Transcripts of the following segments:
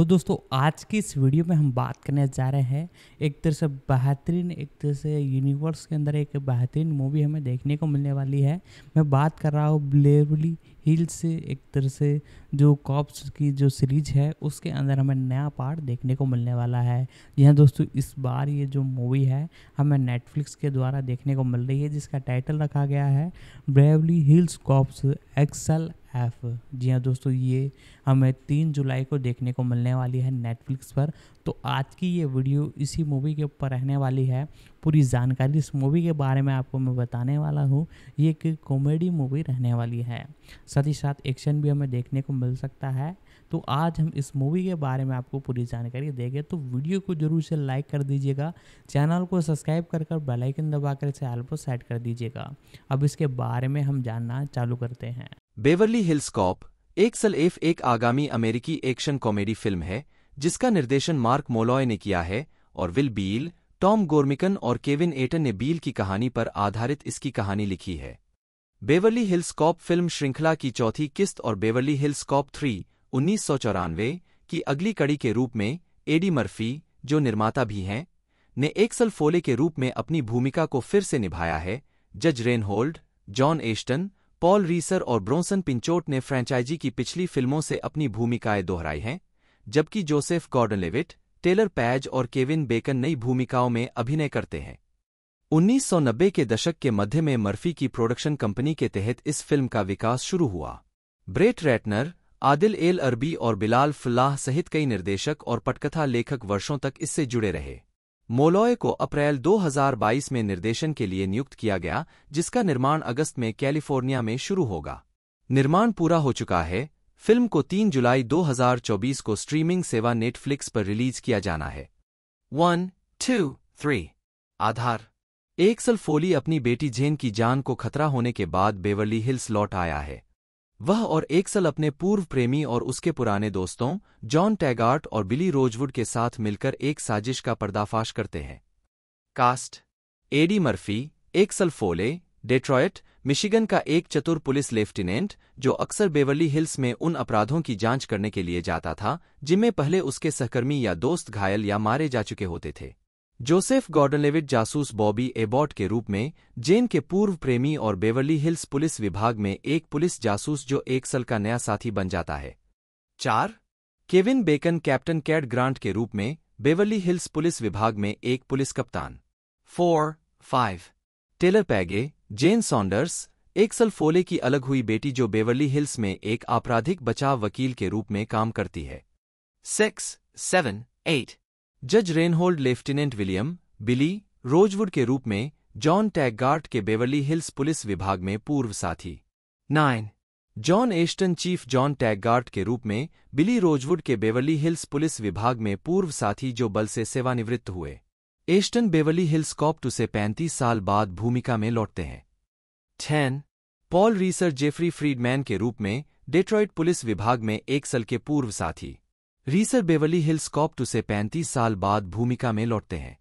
तो दोस्तों, आज की इस वीडियो में हम बात करने जा रहे हैं एक तरह से बेहतरीन, एक तरह से यूनिवर्स के अंदर एक बेहतरीन मूवी हमें देखने को मिलने वाली है। मैं बात कर रहा हूँ ब्लेवली हिल्स से, एक तरह से जो कॉप्स की जो सीरीज़ है, उसके अंदर हमें नया पार्ट देखने को मिलने वाला है। जी हाँ दोस्तों, इस बार ये जो मूवी है, हमें नेटफ्लिक्स के द्वारा देखने को मिल रही है, जिसका टाइटल रखा गया है Beverly Hills Cops Axel F जी हाँ दोस्तों, ये हमें तीन जुलाई को देखने को मिलने वाली है नेटफ्लिक्स पर। तो आज की ये वीडियो इसी मूवी के ऊपर रहने वाली है। पूरी जानकारी इस मूवी के बारे में आपको मैं बताने वाला हूँ। ये एक कॉमेडी मूवी रहने वाली है। साथ ही साथ एक्शन भी हमें देखने को मिल सकता है। तो आज हम इस मूवी के बारे में आपको पूरी जानकारी देंगे। तो वीडियो को ज़रूर से लाइक कर दीजिएगा। चैनल को सब्सक्राइब कर कर बेलाइकन दबा कर इसे आल पर सेट कर दीजिएगा। अब इसके बारे में हम जानना चालू करते हैं। बेवर्ली हिल्स कॉप, एक एफ़ एक आगामी अमेरिकी एक्शन कॉमेडी फ़िल्म है, जिसका निर्देशन मार्क मोलॉय ने किया है और विल बील, टॉम गोर्मिकन और केविन एटन ने बील की कहानी पर आधारित इसकी कहानी लिखी है। बेवर्ली हिल्स कॉप फ़िल्म श्रृंखला की चौथी किस्त और बेवर्ली हिल्स कॉप थ्री, उन्नीस सौ चौरानवे, की अगली कड़ी के रूप में एडी मर्फी, जो निर्माता भी हैं, ने एकसल फोले के रूप में अपनी भूमिका को फिर से निभाया है, जज Reinhold, John Ashton Paul Reiser और ब्रोंसन पिंचोट ने फ्रेंचाइजी की पिछली फ़िल्मों से अपनी भूमिकाएँ दोहराई हैं, जबकि Joseph Gordon Levitt Taylor Paige और केविन बेकन नई भूमिकाओं में अभिनय करते हैं। 1990 के दशक के मध्य में मर्फी की प्रोडक्शन कंपनी के तहत इस फ़िल्म का विकास शुरू हुआ। ब्रेट रैटनर, आदिल एल अरबी और बिलाल फल्लाह सहित कई निर्देशक और पटकथा लेखक वर्षों तक इससे जुड़े रहे। मोलॉय को अप्रैल 2022 में निर्देशन के लिए नियुक्त किया गया, जिसका निर्माण अगस्त में कैलिफ़ोर्निया में शुरू होगा। निर्माण पूरा हो चुका है। फ़िल्म को 3 जुलाई 2024 को स्ट्रीमिंग सेवा नेटफ्लिक्स पर रिलीज़ किया जाना है। One, two, three. आधार। एक सल फोली अपनी बेटी जेन की जान को खतरा होने के बाद बेवर्ली हिल्स लौट आया है। वह और एकसल अपने पूर्व प्रेमी और उसके पुराने दोस्तों, जॉन टैगार्ट और बिली रोजवुड के साथ मिलकर एक साजिश का पर्दाफाश करते हैं। Cast, Eddie Murphy, Axel Foley, Detroit, Michigan का एक चतुर पुलिस लेफ्टिनेंट, जो अक्सर बेवर्ली हिल्स में उन अपराधों की जाँच करने के लिए जाता था, जिनमें पहले उसके सहकर्मी या दोस्त घायल या मारे जा चुके होते थे। जोसेफ गॉर्डनलेविट जासूस बॉबी एबॉट के रूप में, जेन के पूर्व प्रेमी और बेवर्ली हिल्स पुलिस विभाग में एक पुलिस जासूस जो एक सल का नया साथी बन जाता है। चार, Kevin Bacon captain Cade Grant के रूप में, बेवर्ली हिल्स पुलिस विभाग में एक पुलिस कप्तान। Four, five, Taylour Paige, Jane Saunders, Axel Foley की अलग हुई बेटी जो बेवर्ली हिल्स में एक आपराधिक बचाव वकील के रूप में काम करती है। सिक्स, सेवन, एट जज Reinhold, lieutenant William, Billy, Rosewood के रूप में, जॉन टैगगार्ट के बेवर्ली हिल्स पुलिस विभाग में पूर्व साथी। Nine. John Ashton, chief John Taggart के रूप में, बिली रोजवुड के बेवर्ली हिल्स पुलिस विभाग में पूर्व साथी जो बल से सेवानिवृत्त हुए। एस्टन बेवर्ली हिल्स कॉप्टू से पैंतीस साल बाद भूमिका में लौटते हैं। Ten. Paul Reiser, Jeffrey Friedman के रूप में, डेट्रॉइट पुलिस विभाग में एक सल के पूर्व साथी। रीसर बेवली हिल्स कॉप्टू से पैंतीस साल बाद भूमिका में लौटते हैं।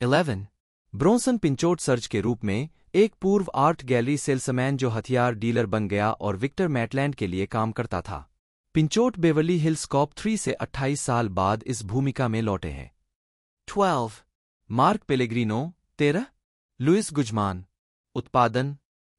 इलेवन ब्रोंसन पिंचोट सर्ज के रूप में एक पूर्व आर्ट गैलरी सेल्समैन जो हथियार डीलर बन गया और विक्टर मैटलैंड के लिए काम करता था। Pinchot Beverly Hills Cop three से 28 साल बाद इस भूमिका में लौटे हैं। ट्वेल्व मार्क पेलेग्रीनो तेरह लुइस गुजमान उत्पादन,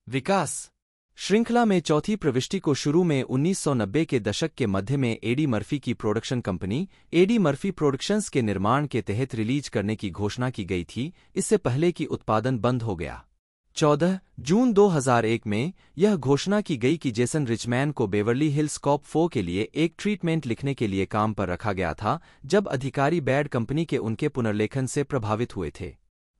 विकास श्रृंखला में चौथी प्रविष्टि को शुरू में 1990 के दशक के मध्य में एडी मर्फी की production company Eddie Murphy Productions के निर्माण के तहत रिलीज़ करने की घोषणा की गई थी, इससे पहले कि उत्पादन बंद हो गया। 14 जून 2001 में यह घोषणा की गई कि जेसन रिचमैन को बेवर्ली हिल्स कॉप फो के लिए एक ट्रीटमेंट लिखने के लिए काम पर रखा गया था, जब अधिकारी बैड कंपनी के उनके पुनर्लेखन से प्रभावित हुए थे।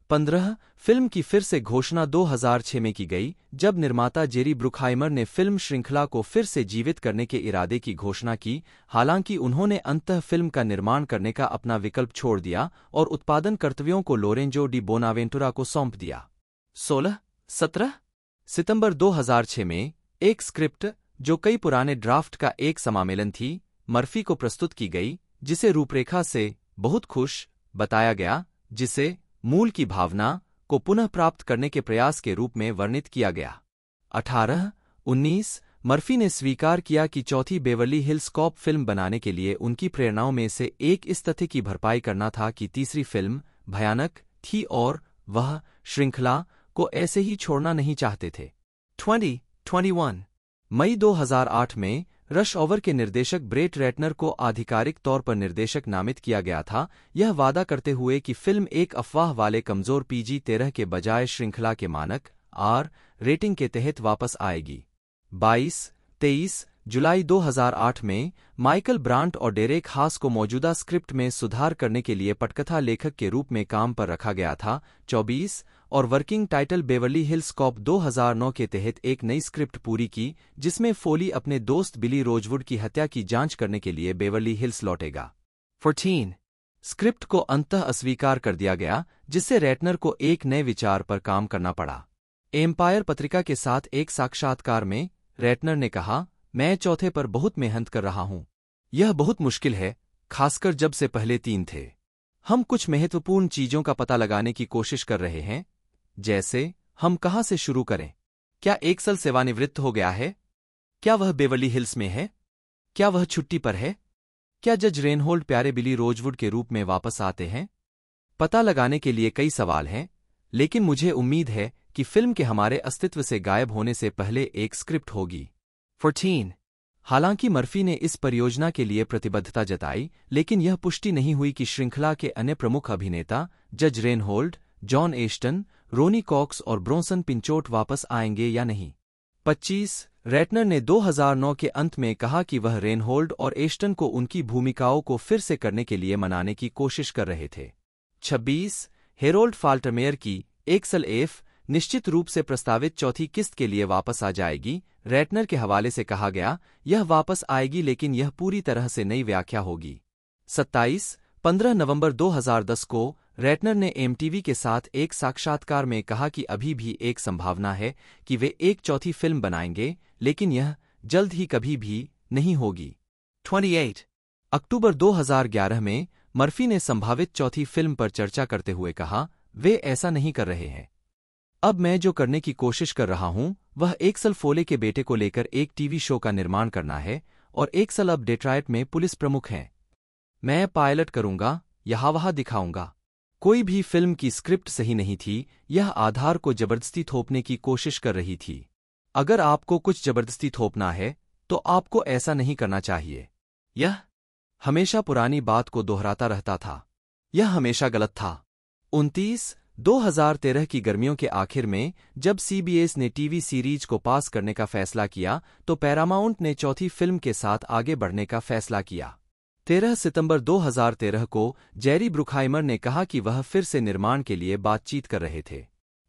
पंद्रह, फ़िल्म की फिर से घोषणा 2006 में की गई, जब निर्माता जेरी ब्रुकहाइमर ने फ़िल्म श्रृंखला को फिर से जीवित करने के इरादे की घोषणा की, हालाँकि उन्होंने अंतः फ़िल्म का निर्माण करने का अपना विकल्प छोड़ दिया और उत्पादन कर्तव्यों को लोरेंजो डी बोनावेंटुरा को सौंप दिया। सोलह, सत्रह, सितंबर 2006 में, एक स्क्रिप्ट, जो कई पुराने ड्राफ्ट का एक समामेलन थी, मर्फी को प्रस्तुत की गई, जिसे रूपरेखा से, बहुत खुश, बताया गया, जिसे मूल की भावना को पुनः प्राप्त करने के प्रयास के रूप में वर्णित किया गया। अठारह, उन्नीस, मर्फी ने स्वीकार किया कि चौथी बेवर्ली हिल्स कॉप फ़िल्म बनाने के लिए उनकी प्रेरणाओं में से एक इस तथ्य की भरपाई करना था कि तीसरी फ़िल्म, भयानक, थी और वह श्रृंखला को ऐसे ही छोड़ना नहीं चाहते थे। 2021 मई 2008 में रश ओवर के निर्देशक ब्रेट रेटनर को आधिकारिक तौर पर निर्देशक नामित किया गया था। यह वादा करते हुए कि फ़िल्म एक अफवाह वाले कमज़ोर पीजी तेरह के बजाय श्रृंखला के मानक आर रेटिंग के तहत वापस आएगी। 22, 23 जुलाई 2008 में माइकल ब्रांट और डेरेक हास को मौजूदा स्क्रिप्ट में सुधार करने के लिए पटकथा लेखक के रूप में काम पर रखा गया था। 24 और working title Beverly Hills Cop 2009 के तहत एक नई स्क्रिप्ट पूरी की, जिसमें फोली अपने दोस्त बिली रोजवुड की हत्या की जाँच करने के लिए बेवर्ली हिल्स लौटेगा। 14 स्क्रिप्ट को अंतः अस्वीकार कर दिया गया, जिससे रेटनर को एक नए विचार पर काम करना पड़ा। एम्पायर पत्रिका के साथ एक साक्षात्कार में रेटनर ने कहा, मैं चौथे पर बहुत मेहनत कर रहा हूँ। यह बहुत मुश्किल है, खासकर जब से पहले तीन थे। हम कुछ महत्वपूर्ण चीज़ों का पता लगाने की कोशिश कर रहे हैं जैसे, हम कहाँ से शुरू करें? क्या एक सल सेवानिवृत्त हो गया है? क्या वह बेवली हिल्स में है? क्या वह छुट्टी पर है? क्या जज रेनहोल्ड प्यारे बिली रोजवुड के रूप में वापस आते हैं? पता लगाने के लिए कई सवाल हैं, लेकिन मुझे उम्मीद है कि फ़िल्म के हमारे अस्तित्व से गायब होने से पहले एक स्क्रिप्ट होगी। 14. हालाँकि मर्फी ने इस परियोजना के लिए प्रतिबद्धता जताई, लेकिन यह पुष्टि नहीं हुई कि श्रृंखला के अन्य प्रमुख अभिनेता, जज Reinhold, John Ashton Ronny Cox और ब्रोंसन पिंचोट वापस आएँगे या नहीं 25. रेटनर ने 2009 के अंत में कहा कि वह रेनहोल्ड और एस्टन को उनकी भूमिकाओं को फिर से करने के लिए मनाने की कोशिश कर रहे थे 26. हेरोल्ड फाल्टमेयर की एक्सल एफ़ निश्चित रूप से प्रस्तावित चौथी किस्त के लिए वापस आ जाएगी, रेटनर के हवाले से कहा गया, यह वापस आएगी लेकिन यह पूरी तरह से नई व्याख्या होगी 27 15 नवंबर 2010 को रेटनर ने एमटीवी के साथ एक साक्षात्कार में कहा कि अभी भी एक संभावना है कि वे एक चौथी फ़िल्म बनाएँगे, लेकिन यह जल्द ही कभी भी नहीं होगी। 28 अक्टूबर 2011 में मर्फी ने संभावित चौथी फ़िल्म पर चर्चा करते हुए कहा, वे ऐसा नहीं कर रहे हैं। अब मैं जो करने की कोशिश कर रहा हूँ, वह एक सल फोले के बेटे को लेकर एक टीवी शो का निर्माण करना है और एक सल अब डेट्राइट में पुलिस प्रमुख हैं। मैं पायलट करूँगा, यहाँ वहाँ दिखाऊँगा। कोई भी फ़िल्म की स्क्रिप्ट सही नहीं थी, यह आधार को ज़बरदस्ती थोपने की कोशिश कर रही थी। अगर आपको कुछ ज़बरदस्ती थोपना है तो आपको ऐसा नहीं करना चाहिए। यह हमेशा पुरानी बात को दोहराता रहता था। यह हमेशा गलत था। उनतीस 2013 की गर्मियों के आखिर में, जब सीबीएस ने टीवी सीरीज़ को पास करने का फैसला किया तो पैरामाउंट ने चौथी फ़िल्म के साथ आगे बढ़ने का फैसला किया। 13 सितंबर 2013 को जेरी ब्रुखाइमर ने कहा कि वह फिर से निर्माण के लिए बातचीत कर रहे थे।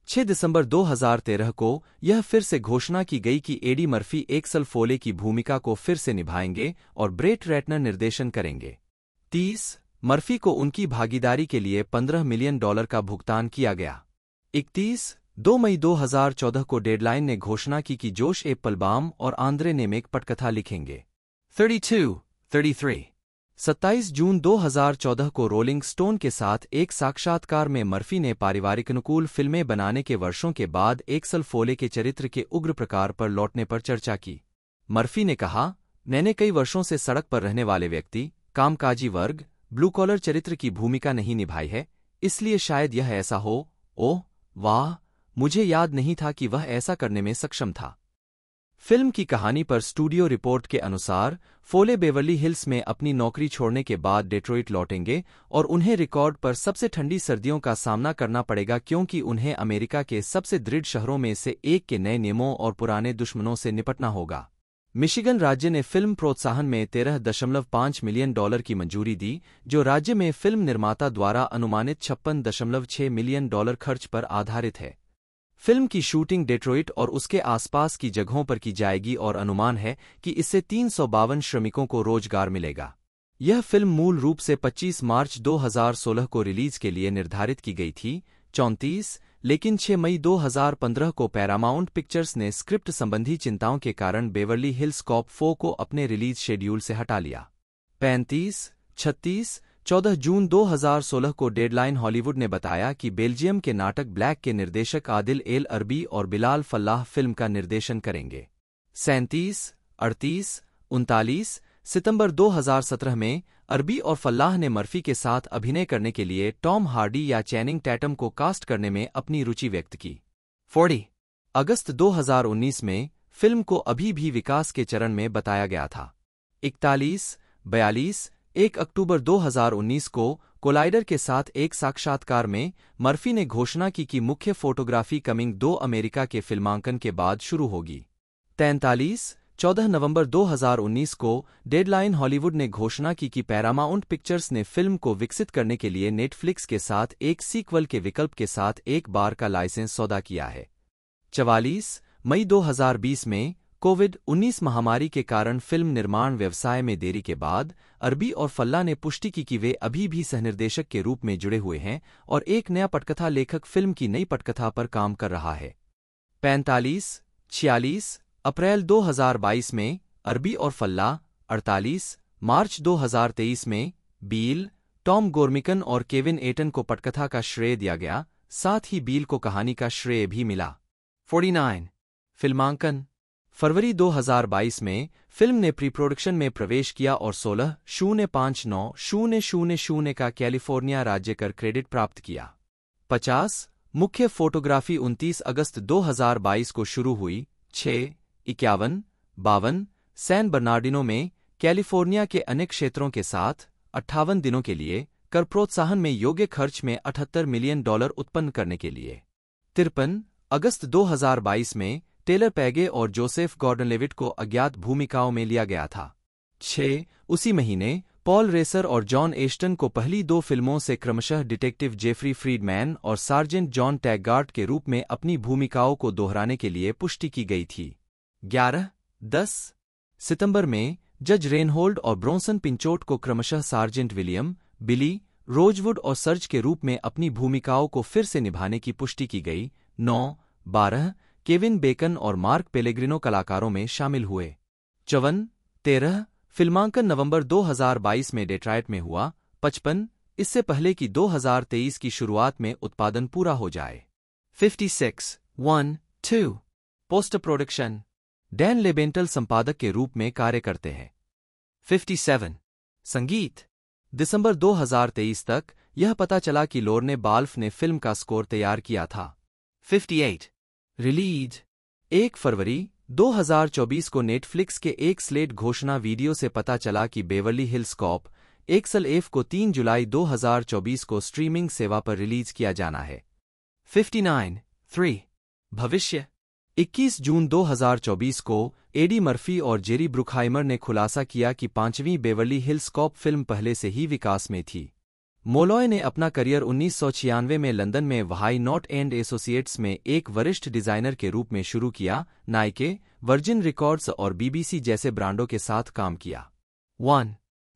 6 दिसंबर 2013 को यह फिर से घोषणा की गई कि एडी मर्फी एक्सल फोले की भूमिका को फिर से निभाएँगे और ब्रेट रेटनर निर्देशन करेंगे। 30 मर्फी को उनकी भागीदारी के लिए 15 मिलियन डॉलर का भुगतान किया गया। 31 दो मई 2014 को डेडलाइन ने घोषणा की कि जोश एप्पलबाम और आंद्रे नेमेक पटकथा लिखेंगे। 32, 33 27 जून 2014 को रोलिंग स्टोन के साथ एक साक्षात्कार में मर्फी ने पारिवारिक अनुकूल फ़िल्में बनाने के वर्षों के बाद एकसल फोले के चरित्र के उग्र प्रकार पर लौटने पर चर्चा की। मर्फी ने कहा, मैंने कई वर्षों से सड़क पर रहने वाले व्यक्ति, कामकाजी वर्ग ब्लू कॉलर चरित्र की भूमिका नहीं निभाई है, इसलिए शायद यह ऐसा हो। ओह, वाह, मुझे याद नहीं था कि वह ऐसा करने में सक्षम था। फ़िल्म की कहानी पर स्टूडियो रिपोर्ट के अनुसार, फोले बेवर्ली हिल्स में अपनी नौकरी छोड़ने के बाद डेट्रोइट लौटेंगे और उन्हें रिकॉर्ड पर सबसे ठंडी सर्दियों का सामना करना पड़ेगा क्योंकि उन्हें अमेरिका के सबसे दृढ़ शहरों में से एक के नए नियमों और पुराने दुश्मनों से निपटना होगा। मिशिगन राज्य ने फ़िल्म प्रोत्साहन में तेरह दशमलव पाँच मिलियन डॉलर की मंजूरी दी, जो राज्य में फ़िल्म निर्माता द्वारा अनुमानित छप्पन दशमलव छह मिलियन डॉलर खर्च पर आधारित है। फ़िल्म की शूटिंग डेट्रोइट और उसके आसपास की जगहों पर की जाएगी और अनुमान है कि इससे तीन सौ बावन श्रमिकों को रोज़गार मिलेगा। यह फ़िल्म मूल रूप से 25 मार्च 2016 को रिलीज़ के लिए निर्धारित की गई थी, चौंतीस, लेकिन 6 मई 2015 को पैरामाउंट पिक्चर्स ने स्क्रिप्ट संबंधी चिंताओं के कारण बेवर्ली हिल्स कॉप फो को अपने रिलीज़ शेड्यूल से हटा लिया। पैंतीस, छत्तीस चौदह जून 2016 को डेडलाइन हॉलीवुड ने बताया कि बेल्जियम के नाटक ब्लैक के निर्देशक आदिल एल अरबी और बिलाल फल्लाह फ़िल्म का निर्देशन करेंगे। सैंतीस, अड़तीस, उनतालीस सितंबर 2017 में अरबी और फल्लाह ने मर्फी के साथ अभिनय करने के लिए टॉम हार्डी या चैनिंग टैटम को कास्ट करने में अपनी रुचि व्यक्त की। 40 अगस्त 2019 में फ़िल्म को अभी भी विकास के चरण में बताया गया था। इकतालीस, बयालीस एक अक्टूबर 2019 को कोलाइडर के साथ एक साक्षात्कार में मर्फी ने घोषणा की कि मुख्य फोटोग्राफी कमिंग दो अमेरिका के फिल्मांकन के बाद शुरू होगी। तैंतालीस, चौदह नवंबर 2019 को डेडलाइन हॉलीवुड ने घोषणा की कि पैरामाउंट पिक्चर्स ने फ़िल्म को विकसित करने के लिए नेटफ्लिक्स के साथ एक सीक्वल के विकल्प के साथ एक बार का लाइसेंस सौदा किया है। चवालीस, मई 2020 में कोविड 19 महामारी के कारण फ़िल्म निर्माण व्यवसाय में देरी के बाद, अरबी और फल्ला ने पुष्टि की कि वे अभी भी सहनिर्देशक के रूप में जुड़े हुए हैं और एक नया पटकथा लेखक फ़िल्म की नई पटकथा पर काम कर रहा है। पैंतालीस, छियालीस, अप्रैल 2022 में अरबी और फल्ला 48 मार्च 2023 में बील, टॉम गोर्मिकन और केविन एटन को पटकथा का श्रेय दिया गया, साथ ही बील को कहानी का श्रेय भी मिला। 49 फिल्मांकन फरवरी 2022 में फ़िल्म ने प्री प्रोडक्शन में प्रवेश किया और 16 शून्य पाँच नौ शून्य शून्य शून्य का कैलिफ़ोर्निया राज्य कर क्रेडिट प्राप्त किया। 50 मुख्य फोटोग्राफी 29 अगस्त 2022 को शुरू हुई। 6 इक्यावन बावन सैन बर्नार्डिनो में कैलिफ़ोर्निया के अनेक क्षेत्रों के साथ अट्ठावन दिनों के लिए कर प्रोत्साहन में योग्य खर्च में 78 मिलियन डॉलर उत्पन्न करने के लिए। तिरपन अगस्त 2022 में टेलर पैगे और जोसेफ गॉर्डनलेविट को अज्ञात भूमिकाओं में लिया गया था। छह, उसी महीने, पॉल रेसर और जॉन एस्टन को पहली दो फ़िल्मों से क्रमशः डिटेक्टिव जेफरी फ्रीडमैन और सार्जेंट जॉन टैगार्ड के रूप में अपनी भूमिकाओं को दोहराने के लिए पुष्टि की गई थी। ग्यारह, दस, सितंबर में, जज रेनहोल्ड और ब्रोंसन पिंचोट को क्रमशः सार्जेंट विलियम, बिली, रोजवुड और सर्ज के रूप में अपनी भूमिकाओं को फिर से निभाने की पुष्टि की गई। नौ, बारह केविन बेकन और मार्क पेलेग्रिनो कलाकारों में शामिल हुए। चवन, तेरह, फिल्मांकन नवंबर 2022 में डेट्राइट में हुआ। पचपन, इससे पहले कि 2023 की शुरुआत में उत्पादन पूरा हो जाए। 56 one, two, post production. Dan Lebental संपादक के रूप में कार्य करते हैं। 57 संगीत। दिसंबर 2023 तक यह पता चला कि लोरने बाल्फ ने फ़िल्म का स्कोर तैयार किया था। 58 रिलीज़। एक फरवरी 2024 को नेटफ्लिक्स के एक स्लेट घोषणा वीडियो से पता चला कि Beverly Hills Cop, Axel F को 3 जुलाई 2024 को स्ट्रीमिंग सेवा पर रिलीज़ किया जाना है। 59 3 भविष्य। 21 जून 2024 को एडी मर्फी और जेरी ब्रुकहाइमर ने खुलासा किया कि पांचवीं बेवर्ली हिल्स कॉप फ़िल्म पहले से ही विकास में थी। मोलॉय ने अपना करियर उन्नीस सौ छियानवे में लंदन में वहाई नॉट एंड एसोसिएट्स में एक वरिष्ठ डिज़ाइनर के रूप में शुरू किया, नाइके, वर्जिन रिकॉर्ड्स और बीबीसी जैसे ब्रांडों के साथ काम किया। वन।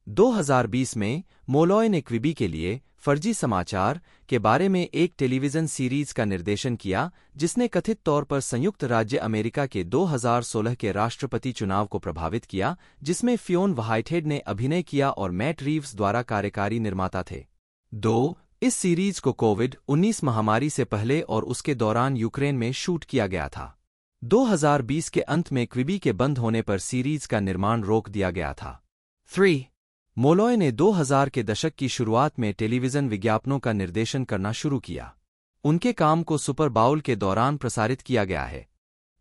2020 में, मोलॉय ने क्विबी के लिए फर्जी समाचार के बारे में एक टेलीविज़न सीरीज़ का निर्देशन किया, जिसने कथित तौर पर संयुक्त राज्य अमेरिका के 2016 के राष्ट्रपति चुनाव को प्रभावित किया, जिसमें फियोन वाइटहेड ने अभिनय किया और मैट रीव्स द्वारा कार्यकारी निर्माता थे। दो, इस सीरीज़ को कोविड 19 महामारी से पहले और उसके दौरान यूक्रेन में शूट किया गया था। 2020 के अंत में क्विबी के बंद होने पर सीरीज़ का निर्माण रोक दिया गया था। थ्री, मोलॉय ने 2000 के दशक की शुरुआत में टेलीविज़न विज्ञापनों का निर्देशन करना शुरू किया। उनके काम को सुपर बाउल के दौरान प्रसारित किया गया है।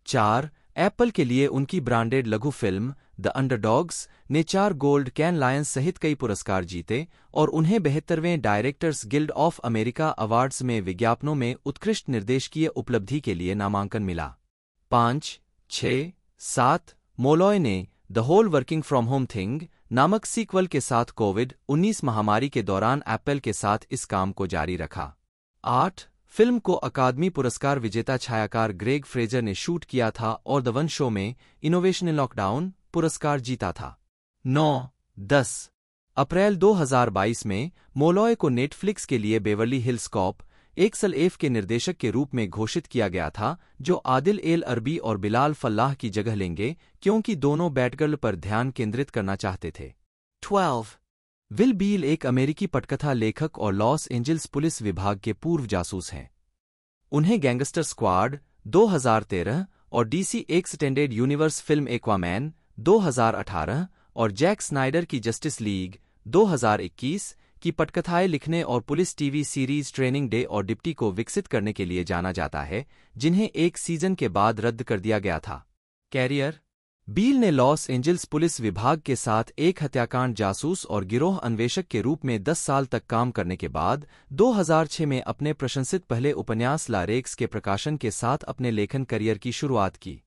चार, एप्पल के लिए उनकी ब्रांडेड लघु फ़िल्म द अंडरडॉग्स ने चार गोल्ड कैन लायंस सहित कई पुरस्कार जीते और उन्हें बेहतरवें Directors Guild of America awards में विज्ञापनों में उत्कृष्ट निर्देशकीय उपलब्धि के लिए नामांकन मिला। पाँच छ सात, मोलॉय ने the whole working from home thing नामक सीक्वल के साथ कोविड 19 महामारी के दौरान एप्पल के साथ इस काम को जारी रखा। आठ, फ़िल्म को अकादमी पुरस्कार विजेता छायाकार ग्रेग फ्रेजर ने शूट किया था और द वन शो में इनोवेशन इन लॉकडाउन पुरस्कार जीता था। नौ, दस। अप्रैल 2022 में मोलॉय को नेटफ्लिक्स के लिए बेवर्ली हिल्स कॉप एक सल एफ़ के निर्देशक के रूप में घोषित किया गया था, जो आदिल एल अरबी और बिलाल फल्लाह की जगह लेंगे, क्योंकि दोनों बैटगर्ल पर ध्यान केंद्रित करना चाहते थे। 12. विल बील एक अमेरिकी पटकथा लेखक और लॉस एंजल्स पुलिस विभाग के पूर्व जासूस हैं। उन्हें गैंगस्टर स्क्वाड 2013 और DC Extended Universe film Aquaman 2018 और जैक स्नाइडर की जस्टिस लीग 2021 की पटकथाएँ लिखने और police TV series Training Day और डिप्टी को विकसित करने के लिए जाना जाता है, जिन्हें एक सीज़न के बाद रद्द कर दिया गया था। कैरियर। बील ने लॉस एंजल्स पुलिस विभाग के साथ एक हत्याकांड जासूस और गिरोह अन्वेषक के रूप में 10 साल तक काम करने के बाद 2006 में अपने प्रशंसित पहले उपन्यास लारेक्स के प्रकाशन के साथ अपने लेखन करियर की शुरुआत की।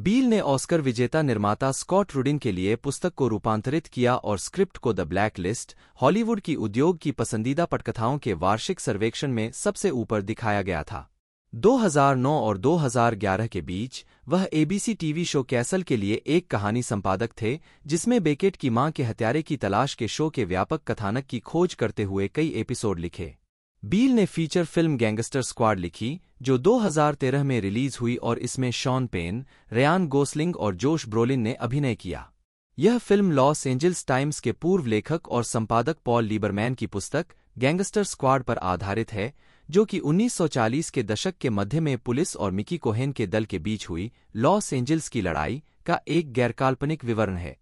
बील ने ऑस्कर विजेता निर्माता स्कॉट रुडिन के लिए पुस्तक को रूपांतरित किया और स्क्रिप्ट को द ब्लैक लिस्ट हॉलीवुड की उद्योग की पसंदीदा पटकथाओं के वार्षिक सर्वेक्षण में सबसे ऊपर दिखाया गया था। 2009 और 2011 के बीच, वह एबीसी टीवी शो कैसल के लिए एक कहानी संपादक थे, जिसमें बेकेट की माँ के हत्यारे की तलाश के शो के व्यापक कथानक की खोज करते हुए कई एपिसोड लिखे। बील ने फीचर फ़िल्म गैंगस्टर स्क्वाड लिखी, जो 2013 में रिलीज़ हुई और इसमें शॉन पेन, रेयान गोसलिंग और जोश ब्रोलिन ने अभिनय किया। यह फ़िल्म लॉस एंजल्स टाइम्स के पूर्व लेखक और संपादक पॉल लीबरमैन की पुस्तक, गैंगस्टर स्क्वाड पर आधारित है, जो कि 1940 के दशक के मध्य में पुलिस और मिकी कोहेन के दल के बीच हुई लॉस एंजल्स की लड़ाई का एक गैरकाल्पनिक विवरण है।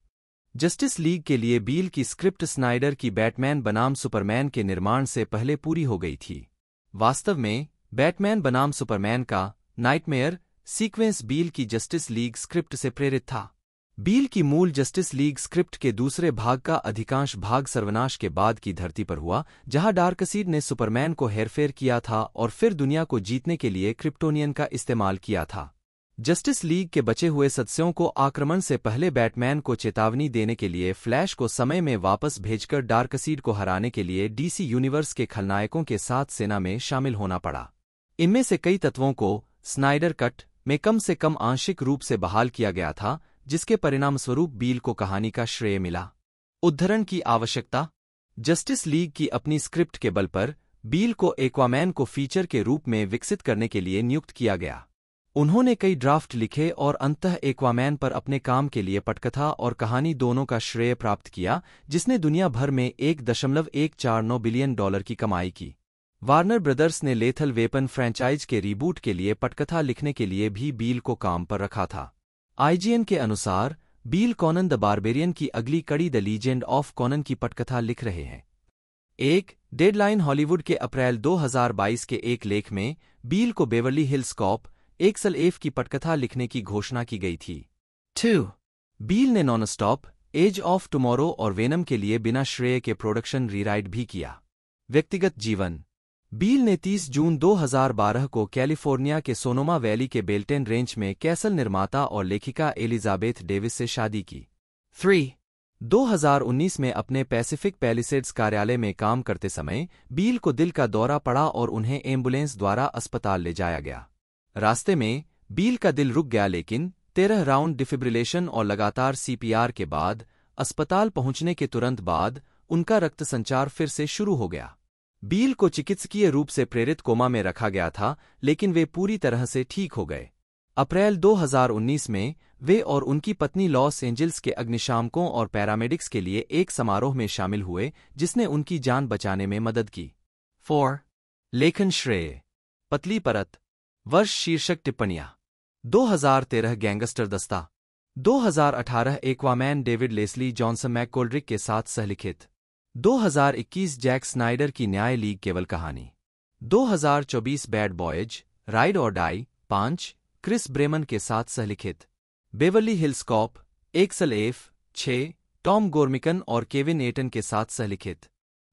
जस्टिस लीग के लिए बील की स्क्रिप्ट स्नाइडर की बैटमैन बनाम सुपरमैन के निर्माण से पहले पूरी हो गई थी। वास्तव में, बैटमैन बनाम सुपरमैन का नाइटमेयर सीक्वेंस बील की जस्टिस लीग स्क्रिप्ट से प्रेरित था। बील की मूल जस्टिस लीग स्क्रिप्ट के दूसरे भाग का अधिकांश भाग सर्वनाश के बाद की धरती पर हुआ, जहाँ डार्कसीड ने सुपरमैन को हेरफेर किया था और फिर दुनिया को जीतने के लिए क्रिप्टोनियन का इस्तेमाल किया था। जस्टिस लीग के बचे हुए सदस्यों को आक्रमण से पहले बैटमैन को चेतावनी देने के लिए फ्लैश को समय में वापस भेजकर डार्कसीड को हराने के लिए डीसी यूनिवर्स के खलनायकों के साथ सेना में शामिल होना पड़ा। इनमें से कई तत्वों को स्नाइडर कट में कम से कम आंशिक रूप से बहाल किया गया था, जिसके परिणामस्वरूप बील को कहानी का श्रेय मिला। उद्धरण की आवश्यकता? जस्टिस लीग की अपनी स्क्रिप्ट के बल पर बील को एक्वामैन को फीचर के रूप में विकसित करने के लिए नियुक्त किया गया। उन्होंने कई ड्राफ्ट लिखे और अंतः एक्वामैन पर अपने काम के लिए पटकथा और कहानी दोनों का श्रेय प्राप्त किया, जिसने दुनिया भर में एक दशमलव एक चार नौ बिलियन डॉलर की कमाई की। वार्नर ब्रदर्स ने लेथल वेपन फ्रेंचाइज के रीबूट के लिए पटकथा लिखने के लिए भी बील को काम पर रखा था। आईजीएन के अनुसार, बील कॉनन द बारबेरियन की अगली कड़ी द लीजेंड ऑफ़ कॉनन की पटकथा लिख रहे हैं। एक, डेडलाइन हॉलीवुड के अप्रैल 2022 के एक लेख में, बील को बेवर्ली हिल्स कॉप एक सल एफ़ की पटकथा लिखने की घोषणा की गई थी। टू बील ने non stop Edge of Tomorrow और वेनम के लिए बिना श्रेय के प्रोडक्शन रीराइट भी किया। व्यक्तिगत जीवन। बील ने 30 जून 2012 को कैलिफ़ोर्निया के सोनोमा वैली के बेल्टेन रेंज में कैसल निर्माता और लेखिका एलिजाबेथ डेविस से शादी की। 3. 2019 में अपने पैसिफिक पैलिसेड्स कार्यालय में काम करते समय बील को दिल का दौरा पड़ा और उन्हें एंबुलेंस द्वारा अस्पताल ले जाया गया। रास्ते में बील का दिल रुक गया लेकिन तेरह राउंड डिफिब्रिलेशन और लगातार सीपीआर के बाद, अस्पताल पहुँचने के तुरंत बाद, उनका रक्त संचार फिर से शुरू हो गया। बील को चिकित्सकीय रूप से प्रेरित कोमा में रखा गया था, लेकिन वे पूरी तरह से ठीक हो गए। अप्रैल 2019 में, वे और उनकी पत्नी लॉस एंजल्स के अग्निशामकों और पैरामेडिक्स के लिए एक समारोह में शामिल हुए, जिसने उनकी जान बचाने में मदद की। फोर, लेखन श्रेय। पतली परत। वर्ष शीर्षक टिप्पणियाँ। 2013 गैंगस्टर दस्ता। 2018 Aquaman David Leslie, Johnson McGoldrick के साथ सहलिखित। 2021 जैक स्नाइडर की न्याय लीग केवल कहानी। 2024 बैड बॉयज़, राइड और डाई, पाँच, क्रिस ब्रेमन के साथ सहलिखित। Beverly Hills Cop, Axel F, छह, टॉम गोर्मिकन और केविन एटन के साथ सहलिखित।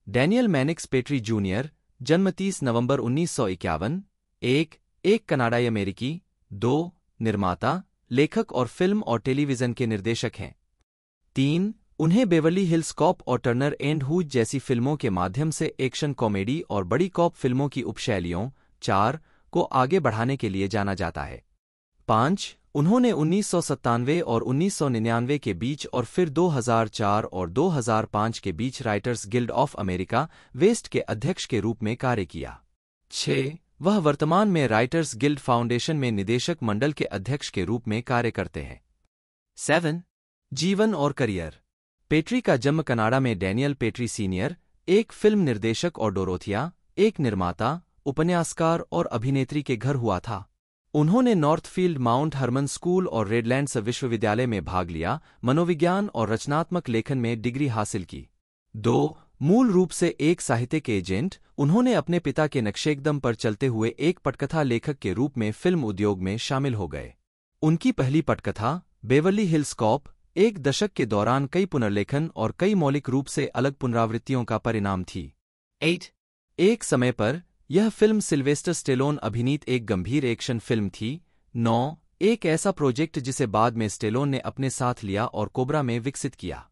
डैनियल मैनिक्स पेट्री जूनियर, जन्म तीस नवंबर उन्नीस सौ इक्यावन, एक एक कनाडाई अमेरिकी, दो, निर्माता, लेखक और फ़िल्म और टेलीविज़न के निर्देशक हैं। तीन, उन्हें बेवली हिल्स कॉप और टर्नर एंड हुज जैसी फ़िल्मों के माध्यम से एक्शन कॉमेडी और बड़ी कॉप फ़िल्मों की उपशैलियों, चार, को आगे बढ़ाने के लिए जाना जाता है। पाँच, उन्होंने उन्नीस सौ सत्तानवे और 1999 के बीच और फिर 2004 और 2005 के बीच Writers Guild of America West के अध्यक्ष के रूप में कार्य किया। छह वह वर्तमान में राइटर्स गिल्ड फाउंडेशन में निदेशक मंडल के अध्यक्ष के रूप में कार्य करते हैं। सेवन जीवन और करियर। पेट्री का जन्म कनाडा में डैनियल पेट्री सीनियर एक फ़िल्म निर्देशक और डोरोथिया, एक निर्माता, उपन्यासकार और अभिनेत्री के घर हुआ था। उन्होंने नॉर्थफील्ड माउंट हर्मन स्कूल और रेडलैंड्स विश्वविद्यालय में भाग लिया, मनोविज्ञान और रचनात्मक लेखन में डिग्री हासिल की। दो मूल रूप से एक साहित्य के एजेंट उन्होंने अपने पिता के नक्शेकदम पर चलते हुए एक पटकथा लेखक के रूप में फ़िल्म उद्योग में शामिल हो गए। उनकी पहली पटकथा बेवली हिल्स कॉप एक दशक के दौरान कई पुनर्लेखन और कई मौलिक रूप से अलग पुनरावृत्तियों का परिणाम थी। एट। एक समय पर यह फ़िल्म सिल्वेस्टर स्टेलोन अभिनीत एक गंभीर एक्शन फ़िल्म थी। नौ एक ऐसा प्रोजेक्ट जिसे बाद में स्टेलोन ने अपने साथ लिया और कोबरा में विकसित किया।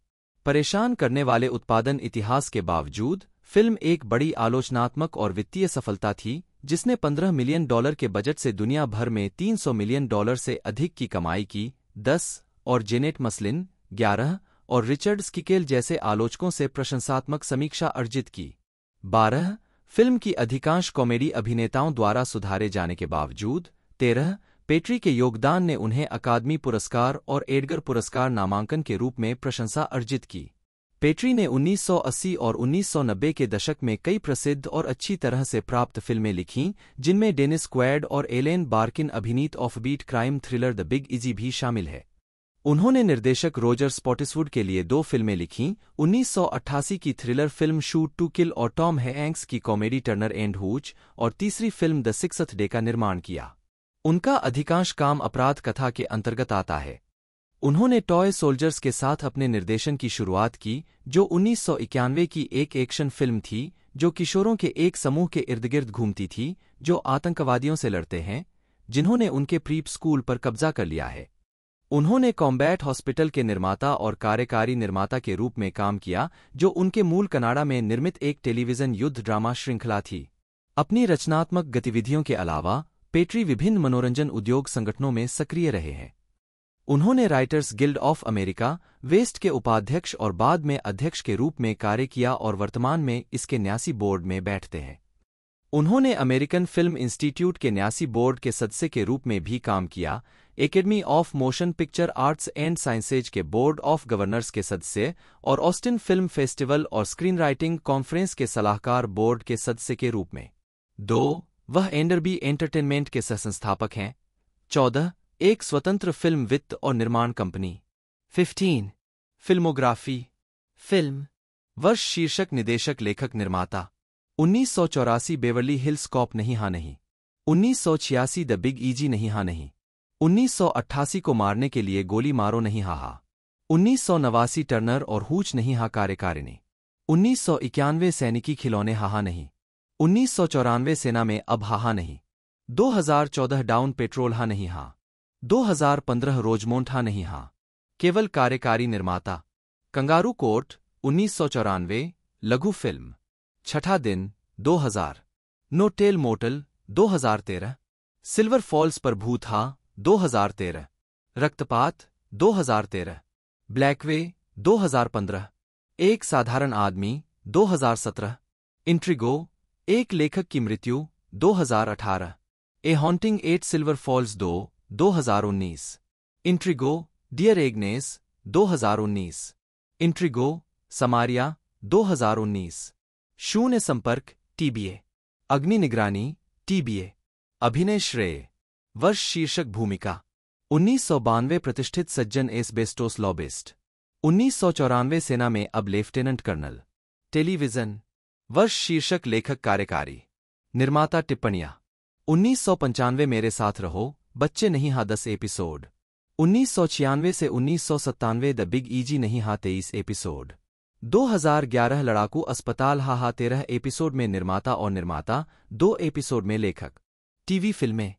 परेशान करने वाले उत्पादन इतिहास के बावजूद, फ़िल्म एक बड़ी आलोचनात्मक और वित्तीय सफलता थी, जिसने 15 मिलियन डॉलर के बजट से दुनिया भर में 300 मिलियन डॉलर से अधिक की कमाई की 10 और जेनेट मसलिन 11 और रिचर्ड स्किकेल जैसे आलोचकों से प्रशंसात्मक समीक्षा अर्जित की। 12 फ़िल्म की अधिकांश कॉमेडी अभिनेताओं द्वारा सुधारे जाने के बावजूद, तेरह पेट्री के योगदान ने उन्हें अकादमी पुरस्कार और एडगर पुरस्कार नामांकन के रूप में प्रशंसा अर्जित की। पेट्री ने 1980 और 1990 के दशक में कई प्रसिद्ध और अच्छी तरह से प्राप्त फ़िल्में लिखीं, जिनमें डेनिस क्वैड और एलेन बार्किन अभिनीत offbeat crime thriller The Big Easy भी शामिल है। उन्होंने निर्देशक रोजर स्पॉटिसवुड के लिए दो फ़िल्में लिखीं 1988 की thriller film Shoot to Kill और टॉम हैंक्स की कॉमेडी टर्नर एंड हुच, और तीसरी फ़िल्म द सिक्सथ डे का निर्माण किया। उनका अधिकांश काम अपराध कथा के अंतर्गत आता है। उन्होंने टॉय सोल्जर्स के साथ अपने निर्देशन की शुरुआत की, जो उन्नीस सौ इक्यानवे की एक एक्शन फ़िल्म थी, जो किशोरों के एक समूह के इर्द गिर्द घूमती थी, जो आतंकवादियों से लड़ते हैं, जिन्होंने उनके प्रीप स्कूल पर कब्जा कर लिया है। उन्होंने कॉम्बैट हॉस्पिटल के निर्माता और कार्यकारी निर्माता के रूप में काम किया, जो उनके मूल कनाडा में निर्मित एक टेलीविज़न युद्ध ड्रामा श्रृंखला थी। अपनी रचनात्मक गतिविधियों के अलावा पेट्री विभिन्न मनोरंजन उद्योग संगठनों में सक्रिय रहे हैं। उन्होंने Writers Guild of America West के उपाध्यक्ष और बाद में अध्यक्ष के रूप में कार्य किया और वर्तमान में इसके न्यासी बोर्ड में बैठते हैं। उन्होंने अमेरिकन फ़िल्म इंस्टीट्यूट के न्यासी बोर्ड के सदस्य के रूप में भी काम किया। Academy of Motion Picture Arts and Sciences के बोर्ड ऑफ़ गवर्नर्स के सदस्य और ऑस्टिन फ़िल्म फेस्टिवल और स्क्रीन राइटिंग कॉन्फ्रेंस के सलाहकार बोर्ड के सदस्य के रूप में। दो वह एंडरबी एंटरटेनमेंट के सहसंस्थापक हैं। चौदह, एक स्वतंत्र फ़िल्म वित्त और निर्माण कंपनी। Fifteen filmography. फ़िल्म, वर्ष शीर्षक निदेशक लेखक निर्माता। उन्नीस सौ चौरासी बेवर्ली हिल्स कॉप नहीं हाँ नहीं। उन्नीस सौ छियासी द बिग ईजी नहीं हाँ नहीं। उन्नीस सौ अट्ठासी को मारने के लिए गोली मारो नहीं हा हा। उन्नीस सौ नवासी टर्नर और हूच नहीं हा कार्यकारिणी। उन्नीस सौ इक्यानवे सैनिकी खिलौने हाहा नहीं। उन्नीस सौ चौरानवे सेना में अब हाहा नहीं। 2014 डाउन पेट्रोल हा नहीं हा। 2015 रोजमोंट हा नहीं हा। केवल कार्यकारी निर्माता। कंगारू कोर्ट, उन्नीस सौ चौरानवे, लघु फ़िल्म। छठा दिन 2000 No Tell Motel 2013 Silver Falls पर भूत हा 2013 रक्तपात 2013 ब्लैकवे 2015 एक साधारण आदमी 2017 इंट्रिगो एक लेखक की मृत्यु 2018 A Haunting at Silver Falls दो 2019 Intrigo, Dear Agnes 2019 Intrigo, Samaria 2019 शून्य संपर्क, टीबीए। अग्नि निगरानी, टीबीए। अभिनय श्रेय। वर्ष शीर्षक भूमिका। उन्नीस सौ बानवे प्रतिष्ठित सज्जन एस बेस्टोस लॉबिस्ट। उन्नीस सौ चौरानवे सेना में अब लेफ्टिनेंट कर्नल। टेलीविज़न। वर्ष शीर्षक लेखक कार्यकारी, निर्माता टिप्पणियाँ। उन्नीस सौ पंचानवे मेरे साथ रहो, बच्चे नहीं हा दस एपिसोड। उन्नीस सौ छियानवे से उन्नीस सौ सत्तानवे द बिग ईजी नहीं हा तेईस एपिसोड। 2011 लड़ाकू अस्पताल हा हा तेरह एपिसोड में निर्माता और निर्माता, दो एपिसोड में लेखक। टीवी फ़िल्में।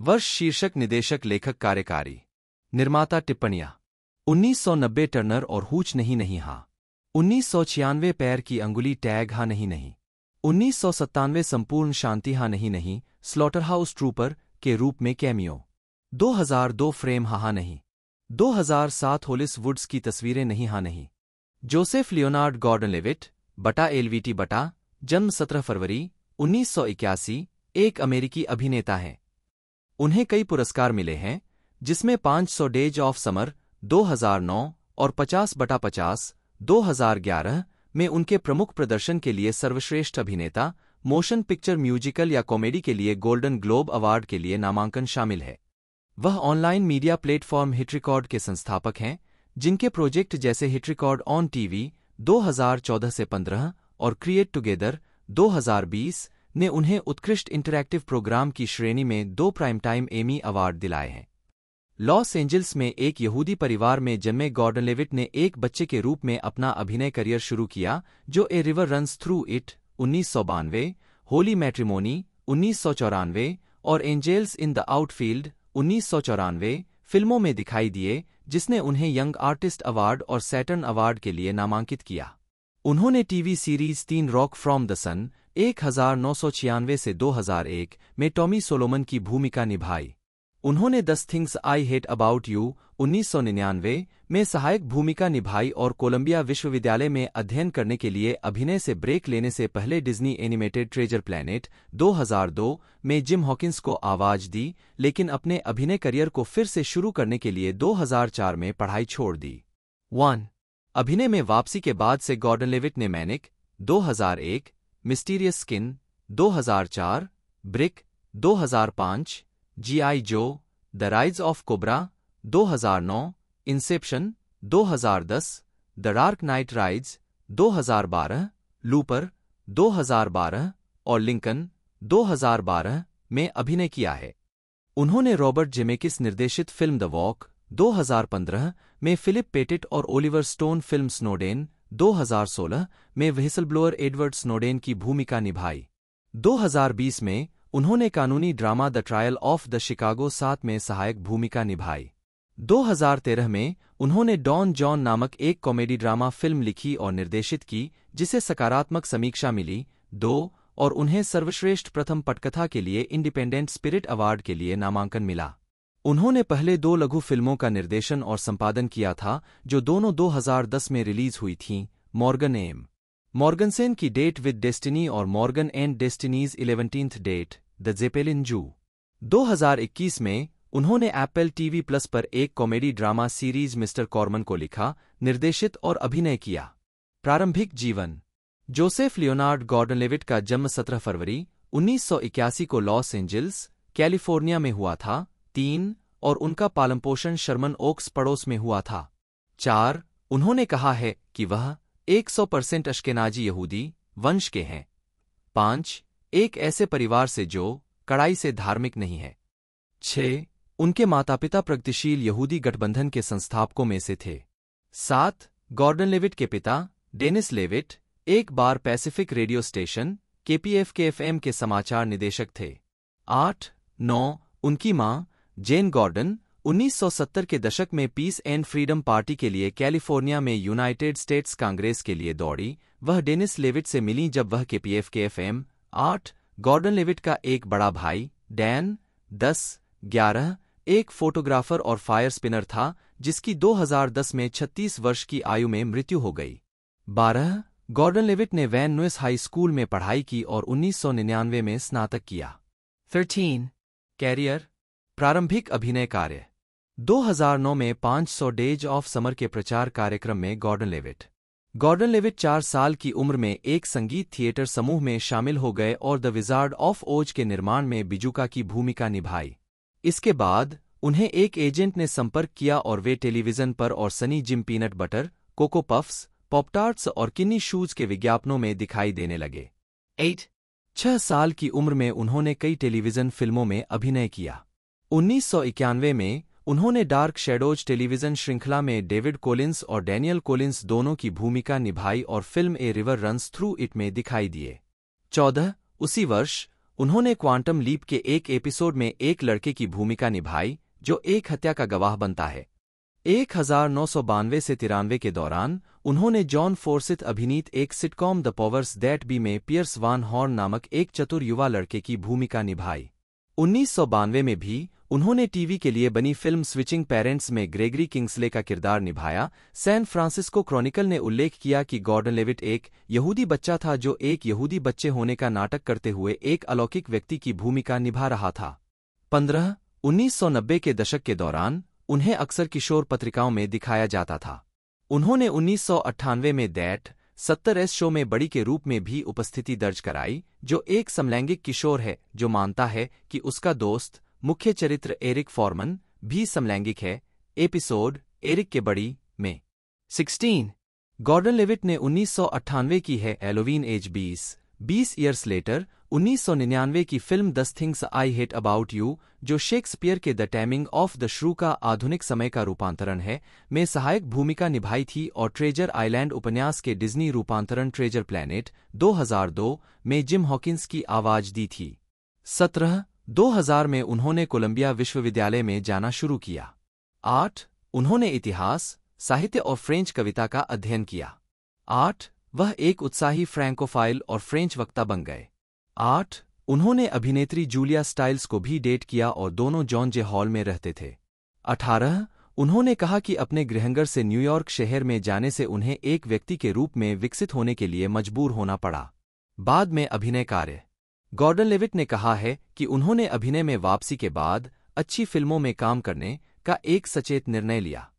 वर्ष शीर्षक निदेशक लेखक कार्यकारी, निर्माता टिप्पणियाँ। 1990 टर्नर और हूच नहीं नहीं हा। उन्नीस सौ छियानवे पैर की अंगुली टैग हा नहीं नहीं। उन्नीस सौ सत्तानवे संपूर्ण शांति हा नहीं नहीं स्लॉटर हाउस ट्रूपर के रूप में कैमियो। 2002 फ्रेम हा हा नहीं। 2007 होलिस वुड्स की तस्वीरें नहीं हा नहीं। जोसेफ लियोनार्ड गॉर्डन लेविट बटा एलवीटी बटा, जन्म 17 फरवरी 1981 एक अमेरिकी अभिनेता हैं। उन्हें कई पुरस्कार मिले हैं, जिसमें 500 डेज़ ऑफ़ समर 2009 और 50 बटा 50 2011 में उनके प्रमुख प्रदर्शन के लिए सर्वश्रेष्ठ अभिनेता मोशन पिक्चर म्यूजिकल या कॉमेडी के लिए गोल्डन ग्लोब अवार्ड के लिए नामांकन शामिल है। वह online media platform hit record के संस्थापक हैं, जिनके प्रोजेक्ट जैसे हिट रिकॉर्ड ऑन टीवी 2014 से 15 और क्रिएट टुगेदर 2020 ने उन्हें उत्कृष्ट इंटरैक्टिव प्रोग्राम की श्रेणी में दो प्राइम टाइम एमी अवार्ड दिलाए हैं। लॉस एंजल्स में एक यहूदी परिवार में जन्मे गॉर्डन लेविट ने एक बच्चे के रूप में अपना अभिनय करियर शुरू किया, जो A River Runs Through It, उन्नीस सौ बानवे, होली मैट्रिमोनी, उन्नीस और एंजेल्स इन द आउटफील्ड, उन्नीस सौ चौरानवे, फ़िल्मों में दिखाई दिए, जिसने उन्हें यंग आर्टिस्ट अवार्ड और सैटर्न अवार्ड के लिए नामांकित किया। उन्होंने टीवी सीरीज़ तीन रॉक फ्रॉम द सन, एक हज़ार नौ सौ छियानवे से 2001 में टॉमी सोलोमन की भूमिका निभाई। उन्होंने दस Things I Hate About You उन्नीस सौ निन्यानवे में सहायक भूमिका निभाई और कोलंबिया विश्वविद्यालय में अध्ययन करने के लिए अभिनय से ब्रेक लेने से पहले डिज्नी एनिमेटेड ट्रेजर प्लैनेट 2002 में जिम हॉकिंस को आवाज़ दी लेकिन अपने अभिनय करियर को फिर से शुरू करने के लिए 2004 में पढ़ाई छोड़ दी। वन अभिनय में वापसी के बाद से गॉर्डन लेविट ने Manic 2001, Mysterious Skin 2004, Brick 2005, GI Joe The Rise of Cobra 2009, Inception 2010, The Dark Knight Rises 2012, Looper 2012 और लिंकन 2012 में अभिनय किया है। उन्होंने रॉबर्ट जेमेकिस निर्देशित फ़िल्म द वॉक 2015 में फिलिप पेटिट और ओलिवर स्टोन फ़िल्म स्नोडेन 2016 में व्हिसलब्लोअर एडवर्ड स्नोडेन की भूमिका निभाई। 2020 में उन्होंने कानूनी drama The Trial of the Chicago सात में सहायक भूमिका निभाई। 2013 में उन्होंने डॉन जॉन नामक एक कॉमेडी ड्रामा फ़िल्म लिखी और निर्देशित की, जिसे सकारात्मक समीक्षा मिली, दो, और उन्हें सर्वश्रेष्ठ प्रथम पटकथा के लिए इंडिपेंडेंट स्पिरिट अवार्ड के लिए नामांकन मिला। उन्होंने पहले दो लघु फ़िल्मों का निर्देशन और संपादन किया था, जो दोनों 2010 में रिलीज़ हुई थीं, मॉर्गन एम। मॉर्गनसेन की डेट विद डेस्टिनी और Morgan and Destiny's Eleventeenth Date The Zeppelin Zoo 2021 में उन्होंने एप्पल टीवी प्लस पर एक comedy drama series Mr Corman को लिखा, निर्देशित और अभिनय किया। प्रारंभिक जीवन। जोसेफ लियोनार्ड गॉर्डन लेविट का जन्म 17 फरवरी 1981 को लॉस एंजल्स, कैलिफ़ोर्निया में हुआ था। तीन, और उनका पालनपोषण शर्मन ओक्स पड़ोस में हुआ था। चार, उन्होंने कहा है कि वह 100 परसेंट अश्केनाजी यहूदी वंश के हैं। पाँच, एक ऐसे परिवार से जो कड़ाई से धार्मिक नहीं है। छह, उनके माता पिता प्रगतिशील यहूदी गठबंधन के संस्थापकों में से थे। सात, गॉर्डन लेविट के पिता, डेनिस लेविट, एक बार Pacific radio station KPF K FM के समाचार निदेशक थे। आठ, नौ, उनकी माँ, जेन गॉर्डन 1970 के दशक में पीस एंड फ्रीडम पार्टी के लिए कैलिफ़ोर्निया में यूनाइटेड स्टेट्स कांग्रेस के लिए दौड़ी। वह डेनिस लेविट से मिली जब वह K P F K F M आठ, गॉर्डन लेविट का एक बड़ा भाई, डैन। दस, ग्यारह, एक फोटोग्राफर और फायर स्पिनर था, जिसकी 2010 में 36 वर्ष की आयु में मृत्यु हो गई। बारह, गॉर्डन लेविट ने वैन नुएस हाई स्कूल में पढ़ाई की और 1999 में स्नातक किया। 13 कैरियर, प्रारंभिक अभिनय कार्य। 2009 में 500 डेज़ ऑफ़ समर के प्रचार कार्यक्रम में गॉर्डन लेविट। गॉर्डन लेविट चार साल की उम्र में एक संगीत थिएटर समूह में शामिल हो गए और द विजार्ड ऑफ़ ओज के निर्माण में बिजुका की भूमिका निभाई। इसके बाद उन्हें एक एजेंट ने संपर्क किया और वे टेलीविज़न पर और Sunny Jim peanut butter, Cocoa Puffs, Pop Tarts और किन्नी शूज़ के विज्ञापनों में दिखाई देने लगे। एट। छह साल की उम्र में उन्होंने कई टेलीविज़न फ़िल्मों में अभिनय किया। उन्नीस सौ इक्यानवे में उन्होंने डार्क शेडोज टेलीविज़न श्रृंखला में डेविड कोलिंस और डैनियल कोलिंस दोनों की भूमिका निभाई और film A River Runs Through It में दिखाई दिए। चौदह, उसी वर्ष, उन्होंने क्वांटम लीप के एक एपिसोड में एक लड़के की भूमिका निभाई, जो एक हत्या का गवाह बनता है। एक हज़ार नौ सौ बानवे से तिरानवे के दौरान, उन्होंने जॉन फोर्सिथ अभिनीत एक sitcom The Powers That Be में पियर्स वान हॉर्न नामक एक चतुर युवा लड़के की भूमिका निभाई। उन्नीस सौ बानवे में भी उन्होंने टीवी के लिए बनी फ़िल्म स्विचिंग पेरेंट्स में ग्रेगरी किंग्सले का किरदार निभाया। सैन फ्रांसिस्को क्रॉनिकल ने उल्लेख किया कि गॉर्डन लेविट एक यहूदी बच्चा था जो एक यहूदी बच्चे होने का नाटक करते हुए एक अलौकिक व्यक्ति की भूमिका निभा रहा था। पंद्रह, उन्नीस के दशक के दौरान उन्हें अक्सर किशोर पत्रिकाओं में दिखाया जाता था। उन्होंने उन्नीस सौ अट्ठानवे में दैट, सत्तर एस शो में बड़ी के रूप में भी उपस्थिति दर्ज कराई, जो एक समलैंगिक किशोर है, जो मानता है कि उसका दोस्त मुख्य चरित्र एरिक फॉर्मन भी समलैंगिक है, एपिसोड एरिक के बड़ी में। 16 गॉर्डन लेविट ने उन्नीस सौ अट्ठानवे की है एलोवीन एज 20 20 ईयर्स लेटर 1999 की फ़िल्म दस Things I Hate About You, जो शेक्सपियर के The Taming of the Shrew का आधुनिक समय का रूपांतरण है, में सहायक भूमिका निभाई थी और ट्रेजर आइलैंड उपन्यास के डिज्नी रूपांतरण ट्रेजर प्लैनेट 2002 में जिम हॉकिंस की आवाज़ दी थी। सत्रह 2000 में उन्होंने कोलंबिया विश्वविद्यालय में जाना शुरू किया। आठ, उन्होंने इतिहास, साहित्य और फ्रेंच कविता का अध्ययन किया। आठ, वह एक उत्साही फ्रैंकोफाइल और फ्रेंच वक्ता बन गए। आठ, उन्होंने अभिनेत्री जूलिया स्टाइल्स को भी डेट किया और दोनों जॉन जे हॉल में रहते थे। अठारह, उन्होंने कहा कि अपने गृहंगर से न्यूयॉर्क शहर में जाने से उन्हें एक व्यक्ति के रूप में विकसित होने के लिए मजबूर होना पड़ा। बाद में अभिनय कार्य। गॉर्डन लेविट ने कहा है कि उन्होंने अभिनय में वापसी के बाद अच्छी फ़िल्मों में काम करने का एक सचेत निर्णय लिया।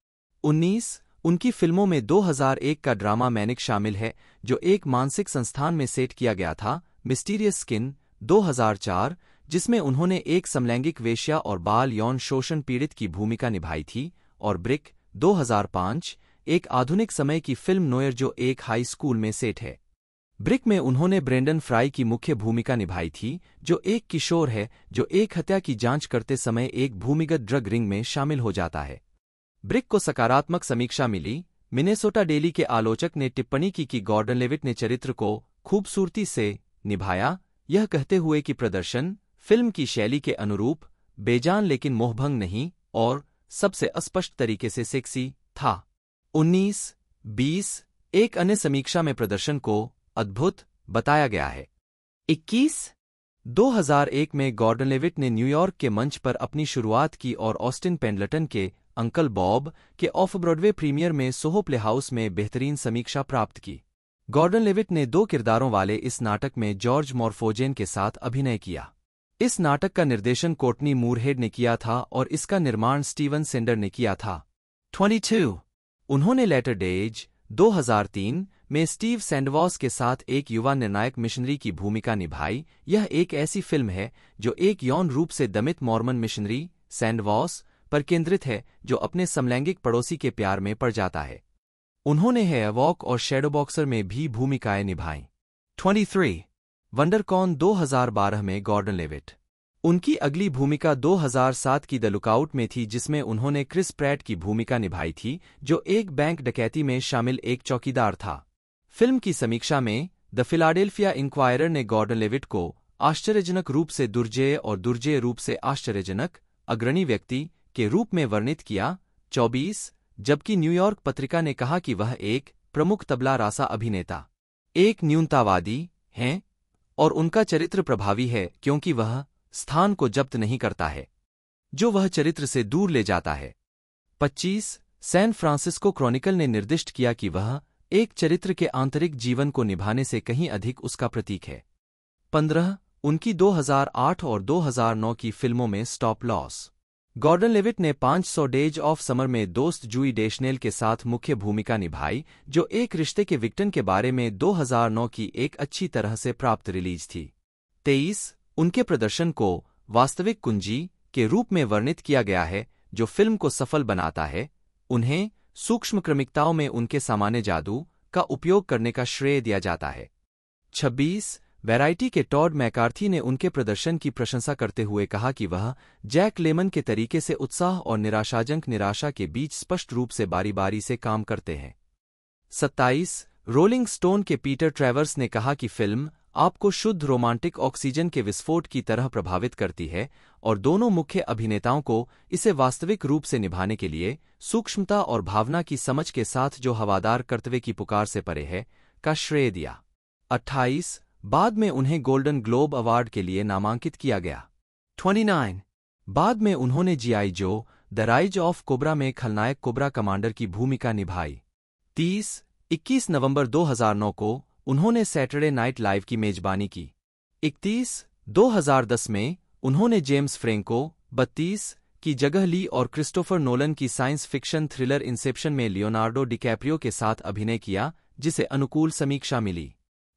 उन्नीस, उनकी फ़िल्मों में 2001 का ड्रामा मैनिक शामिल है, जो एक मानसिक संस्थान में सेट किया गया था, मिस्टीरियस स्किन 2004 जिसमें उन्होंने एक समलैंगिक वेश्या और बाल यौन शोषण पीड़ित की भूमिका निभाई थी, और ब्रिक 2005 एक आधुनिक समय की फ़िल्म नोयर जो एक हाई स्कूल में सेट है। ब्रिक में उन्होंने ब्रेंडन फ्राई की मुख्य भूमिका निभाई थी जो एक किशोर है जो एक हत्या की जाँच करते समय एक भूमिगत ड्रग रिंग में शामिल हो जाता है। ब्रिक को सकारात्मक समीक्षा मिली। मिनेसोटा डेली के आलोचक ने टिप्पणी की कि गॉर्डन लेविट ने चरित्र को खूबसूरती से निभाया। यह कहते हुए कि प्रदर्शन फ़िल्म की शैली के अनुरूप बेजान लेकिन मोहभंग नहीं और सबसे स्पष्ट तरीके से सेक्सी था। 19, 20 एक अन्य समीक्षा में प्रदर्शन को अद्भुत बताया गया है। 21, 2001 में गॉर्डन लेविट ने न्यूयॉर्क के मंच पर अपनी शुरुआत की और ऑस्टिन पेंडलटन के अंकल बॉब के ऑफ़ ब्रॉडवे प्रीमियर में सोहो प्ले हाउस में बेहतरीन समीक्षा प्राप्त की। गॉर्डन लेविट ने दो किरदारों वाले इस नाटक में जॉर्ज मॉर्फोजेन के साथ अभिनय किया। इस नाटक का निर्देशन कोटनी मूरहेड ने किया था और इसका निर्माण स्टीवन सेंडर ने किया था। 22 उन्होंने लेटर डेज़ 2003 में स्टीव सैंडवॉस के साथ एक युवा निर्णायक मिशनरी की भूमिका निभाई। यह एक ऐसी फ़िल्म है जो एक यौन रूप से दमित मॉर्मन मिशनरी, सैंडवॉस, पर केंद्रित है, जो अपने समलैंगिक पड़ोसी के प्यार में पड़ जाता है। उन्होंने है वॉक और शेडो बॉक्सर में भी भूमिकाएँ निभाईं। 23 वंडरकॉन 2012 में गॉर्डन लेविट। उनकी अगली भूमिका 2007 की द लुकआउट में थी, जिसमें उन्होंने क्रिस प्रैट की भूमिका निभाई थी, जो एक बैंक डकैती में शामिल एक चौकीदार था। फ़िल्म की समीक्षा में, द फिलाडेल्फिया इंक्वायरर ने गॉर्डन लेविट को आश्चर्यजनक रूप से दुर्जेय और दुर्जेय रूप से आश्चर्यजनक, अग्रणी व्यक्ति के रूप में वर्णित किया। 24 जबकि न्यूयॉर्क पत्रिका ने कहा कि वह एक प्रमुख तबला रासा अभिनेता। एक न्यूनतावादी हैं और उनका चरित्र प्रभावी है, क्योंकि वह स्थान को जब्त नहीं करता है, जो वह चरित्र से दूर ले जाता है। 25 सैन फ्रांसिस्को क्रॉनिकल ने निर्दिष्ट किया कि वह एक चरित्र के आंतरिक जीवन को निभाने से कहीं अधिक उसका प्रतीक है। 15 उनकी 2008 और 2009 की फ़िल्मों में स्टॉप लॉस गॉर्डन लेविट ने 500 डेज़ ऑफ़ समर में दोस्त जूई डेशनेल के साथ मुख्य भूमिका निभाई, जो एक रिश्ते के विक्टन के बारे में 2009 की एक अच्छी तरह से प्राप्त रिलीज़ थी। 23 उनके प्रदर्शन को वास्तविक कुंजी के रूप में वर्णित किया गया है, जो फ़िल्म को सफल बनाता है। उन्हें सूक्ष्म क्रमिकताओं में उनके सामान्य जादू का उपयोग करने का श्रेय दिया जाता है। 26 वैरायटी के टॉड मैकार्थी ने उनके प्रदर्शन की प्रशंसा करते हुए कहा कि वह जैक लेमन के तरीके से उत्साह और निराशाजनक निराशा के बीच स्पष्ट रूप से बारी बारी से काम करते हैं। 27 रोलिंग स्टोन के पीटर ट्रेवर्स ने कहा कि फ़िल्म आपको शुद्ध रोमांटिक ऑक्सीजन के विस्फोट की तरह प्रभावित करती है और दोनों मुख्य अभिनेताओं को इसे वास्तविक रूप से निभाने के लिए सूक्ष्मता और भावना की समझ के साथ जो हवादार कर्तव्य की पुकार से परे है, का श्रेय दिया। 28 बाद में उन्हें गोल्डन ग्लोब अवार्ड के लिए नामांकित किया गया। 29 बाद में उन्होंने GI Joe the Rise of cobra में खलनायक कोबरा कमांडर की भूमिका निभाई। 30 21 नवंबर 2009 को उन्होंने सैटरडे नाइट लाइव की मेजबानी की। 31 2010 में उन्होंने जेम्स फ्रेंको 32 की जगह ली और क्रिस्टोफर नोलन की साइंस फिक्शन थ्रिलर इंसेप्शन में लियोनार्डो डिकैप्रियो के साथ अभिनय किया, जिसे अनुकूल समीक्षा मिली।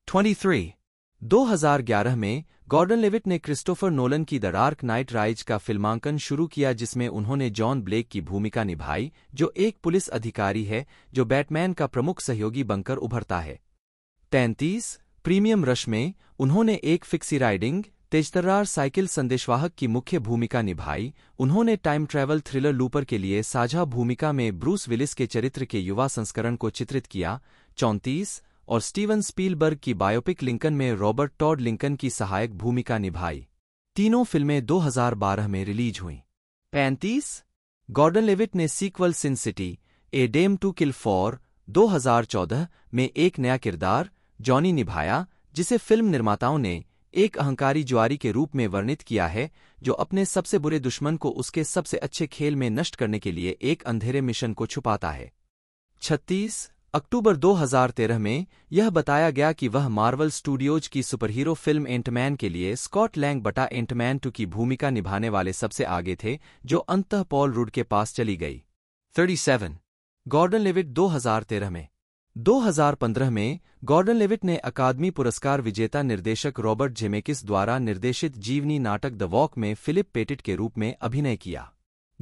23 2011 में गॉर्डन लेविट ने क्रिस्टोफर नोलन की द डार्क नाइट राइज का फिल्मांकन शुरू किया, जिसमें उन्होंने जॉन ब्लेक की भूमिका निभाई, जो एक पुलिस अधिकारी है, जो बैटमैन का प्रमुख सहयोगी बनकर उभरता है। तैंतीस। प्रीमियम रश में उन्होंने एक फिक्सी राइडिंग तेजतर्रार साइकिल संदेशवाहक की मुख्य भूमिका निभाई। उन्होंने टाइम ट्रैवल थ्रिलर लूपर के लिए साझा भूमिका में ब्रूस विलिस के चरित्र के युवा संस्करण को चित्रित किया। चौंतीस और स्टीवन स्पीलबर्ग की बायोपिक लिंकन में रॉबर्ट टॉड लिंकन की सहायक भूमिका निभाई। तीनों फ़िल्में 2012 में रिलीज़ हुईं। पैंतीस गॉर्डन लेविट ने sequel Sin City, A Dame to Kill For 2014 में एक नया किरदार, जॉनी निभाया, जिसे फ़िल्म निर्माताओं ने एक अहंकारी जुआरी के रूप में वर्णित किया है, जो अपने सबसे बुरे दुश्मन को उसके सबसे अच्छे खेल में नष्ट करने के लिए एक अंधेरे मिशन को छुपाता है। छत्तीस अक्टूबर 2013 में यह बताया गया कि वह मार्वल स्टूडियोज की सुपरहीरो फ़िल्म एंटमैन के लिए स्कॉट लैंग बटा एंटमैन टू की भूमिका निभाने वाले सबसे आगे थे, जो अंत पॉल रूड के पास चली गई। 37 गॉर्डन लेविट 2013 में 2015 में गॉर्डन लेविट ने अकादमी पुरस्कार विजेता निर्देशक रॉबर्ट जेमेकिस द्वारा निर्देशित जीवनी नाटक द वॉक में फिलिप पेटिट के रूप में अभिनय किया।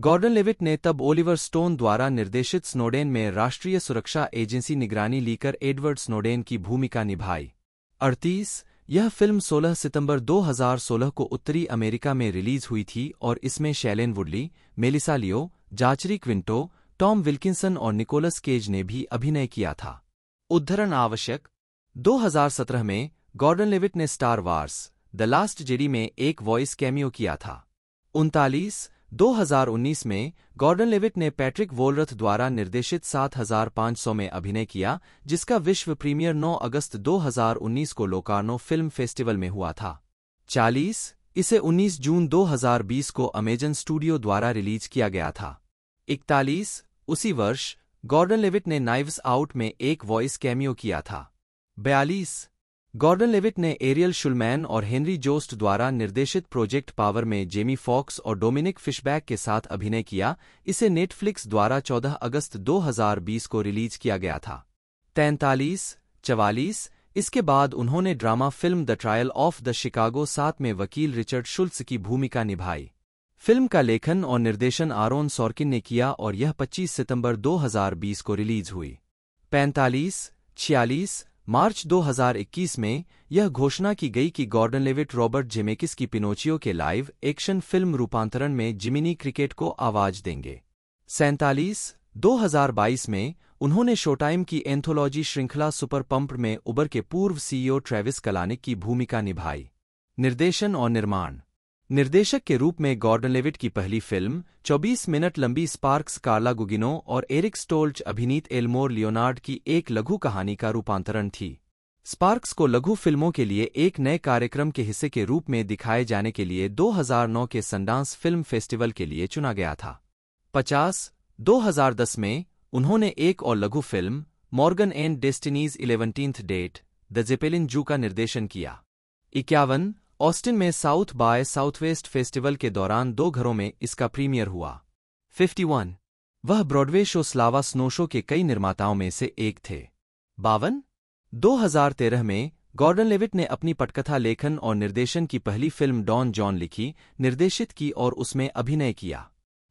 गॉर्डन लेविट ने तब ओलिवर स्टोन द्वारा निर्देशित स्नोडेन में राष्ट्रीय सुरक्षा एजेंसी निगरानी लीकर एडवर्ड स्नोडेन की भूमिका निभाई। अड़तीस, यह फ़िल्म 16 सितंबर 2016 को उत्तरी अमेरिका में रिलीज़ हुई थी और इसमें Shailene Woodley, Melissa Leo, Zachary Quinto Tom Wilkinson और निकोलस केज ने भी अभिनय किया था। उद्धरण आवश्यक। 2017 में गॉर्डन लेविट ने Star Wars, The Last Jedi में एक वॉइस कैमियो किया था। उनतालीस। 2019 में गॉर्डन लेविट ने पैट्रिक वोलरथ द्वारा निर्देशित 7500 में अभिनय किया, जिसका विश्व प्रीमियर 9 अगस्त 2019 को लोकार्नो फ़िल्म फेस्टिवल में हुआ था। 40 इसे 19 जून 2020 को अमेजन स्टूडियो द्वारा रिलीज़ किया गया था। 41 उसी वर्ष गॉर्डन लेविट ने नाइव्स आउट में एक वॉइस कैमियो किया था। बयालीस। गॉर्डन लेविट ने एरियल शुलमैन और हेनरी जोस्ट द्वारा निर्देशित प्रोजेक्ट पावर में जेमी फॉक्स और डोमिनिक फिशबैक के साथ अभिनय किया, इसे नेटफ्लिक्स द्वारा 14 अगस्त 2020 को रिलीज़ किया गया था। तैंतालीस। चवालीस। इसके बाद उन्होंने drama film The Trial of the Chicago सात में वकील रिचर्ड शुल्स की भूमिका निभाई। फ़िल्म का लेखन और निर्देशन आरोन सॉर्किन ने किया और यह 25 सितंबर 2020 को रिलीज़ हुई। पैंतालीस, छियालीस मार्च 2021 में यह घोषणा की गई कि गॉर्डन लेविट, रॉबर्ट जेमेकिस की पिनोचियो के लाइव एक्शन फ़िल्म रूपांतरण में जिमिनी क्रिकेट को आवाज़ देंगे। सैंतालीस 2022 में उन्होंने शोटाइम की एंथोलॉजी श्रृंखला सुपर पंप में उबर के पूर्व सीईओ ट्रेविस कलानिक की भूमिका निभाई। निर्देशन और निर्माण निर्देशक के रूप में गॉर्डन लेविट की पहली फ़िल्म 24 मिनट लंबी स्पार्क्स, कार्ला गुगिनो और एरिक स्टोल्च, अभिनीत एलमोर लियोनार्ड की एक लघु कहानी का रूपांतरण थी। स्पार्क्स को लघु फ़िल्मों के लिए एक नए कार्यक्रम के हिस्से के रूप में दिखाए जाने के लिए 2009 के संडांस फ़िल्म फेस्टिवल के लिए चुना गया था। 50 2010 में उन्होंने एक और लघु film, Morgan and Destiny's Eleventeenth Date, The Zeppelin Zoo का निर्देशन किया। इक्यावन ऑस्टिन में साउथ बाय साउथवेस्ट फेस्टिवल के दौरान दो घरों में इसका प्रीमियर हुआ। 51 वह Broadway show Slava's Snow Show के कई निर्माताओं में से एक थे। बावन 2013 में गॉर्डन लेविट ने अपनी पटकथा लेखन और निर्देशन की पहली फ़िल्म डॉन जॉन लिखी, निर्देशित की और उसमें अभिनय किया।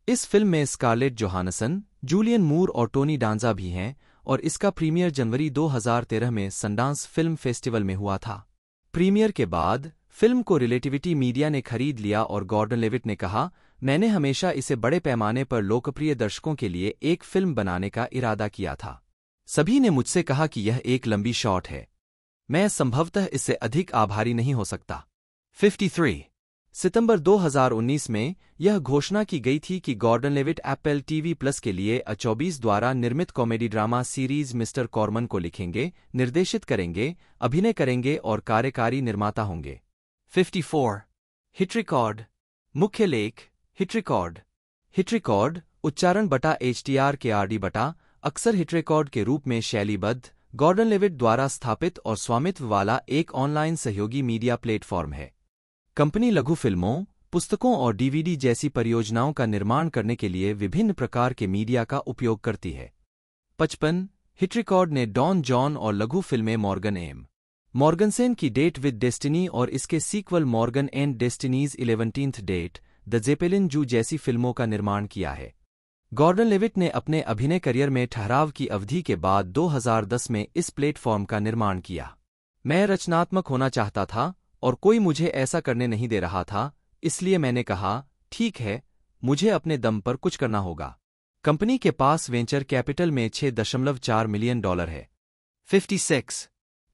इस फ़िल्म में स्कारलेट जोहानसन जूलियन मूर और टोनी डांजा भी हैं और इसका प्रीमियर जनवरी 2013 में संडांस फ़िल्म फेस्टिवल में हुआ था। प्रीमियर के बाद फ़िल्म को रिलेटिविटी मीडिया ने खरीद लिया और गॉर्डन लेविट ने कहा, मैंने हमेशा इसे बड़े पैमाने पर लोकप्रिय दर्शकों के लिए एक फ़िल्म बनाने का इरादा किया था। सभी ने मुझसे कहा कि यह एक लंबी शॉट है। मैं संभवतः इससे अधिक आभारी नहीं हो सकता। 53 सितंबर 2019 में यह घोषणा की गई थी कि Gordon Levitt Apple TV Plus के लिए अ चौबीस द्वारा निर्मित comedy drama series Mr Corman को लिखेंगे, निर्देशित करेंगे, अभिनय करेंगे और कार्यकारी निर्माता होंगे। 54 हिट रिकॉर्ड मुख्य लेख हिट रिकॉर्ड हिट रिकॉर्ड उच्चारण बटा H T R K R D बटा, अक्सर हिट रिकॉर्ड के रूप में शैलीबद्ध गॉर्डन लेविट द्वारा स्थापित और स्वामित्व वाला एक ऑनलाइन सहयोगी मीडिया प्लेटफॉर्म है। कंपनी लघु फ़िल्मों, पुस्तकों और डीवीडी जैसी परियोजनाओं का निर्माण करने के लिए विभिन्न प्रकार के मीडिया का उपयोग करती है। पचपन हिट रिकॉर्ड ने डॉन जॉन और लघु फ़िल्में मॉर्गन एम मॉर्गनसेन की डेट विद डेस्टिनी और इसके sequel Morgan and Destiny's Eleventeenth Date The Zeppelin Zoo जैसी फ़िल्मों का निर्माण किया है। गॉर्डन लेविट ने अपने अभिनय करियर में ठहराव की अवधि के बाद 2010 में इस प्लेटफॉर्म का निर्माण किया। मैं रचनात्मक होना चाहता था और कोई मुझे ऐसा करने नहीं दे रहा था, इसलिए मैंने कहा, ठीक है, मुझे अपने दम पर कुछ करना होगा। कंपनी के पास वेंचर कैपिटल में छह दशमलव चार मिलियन डॉलर है। 56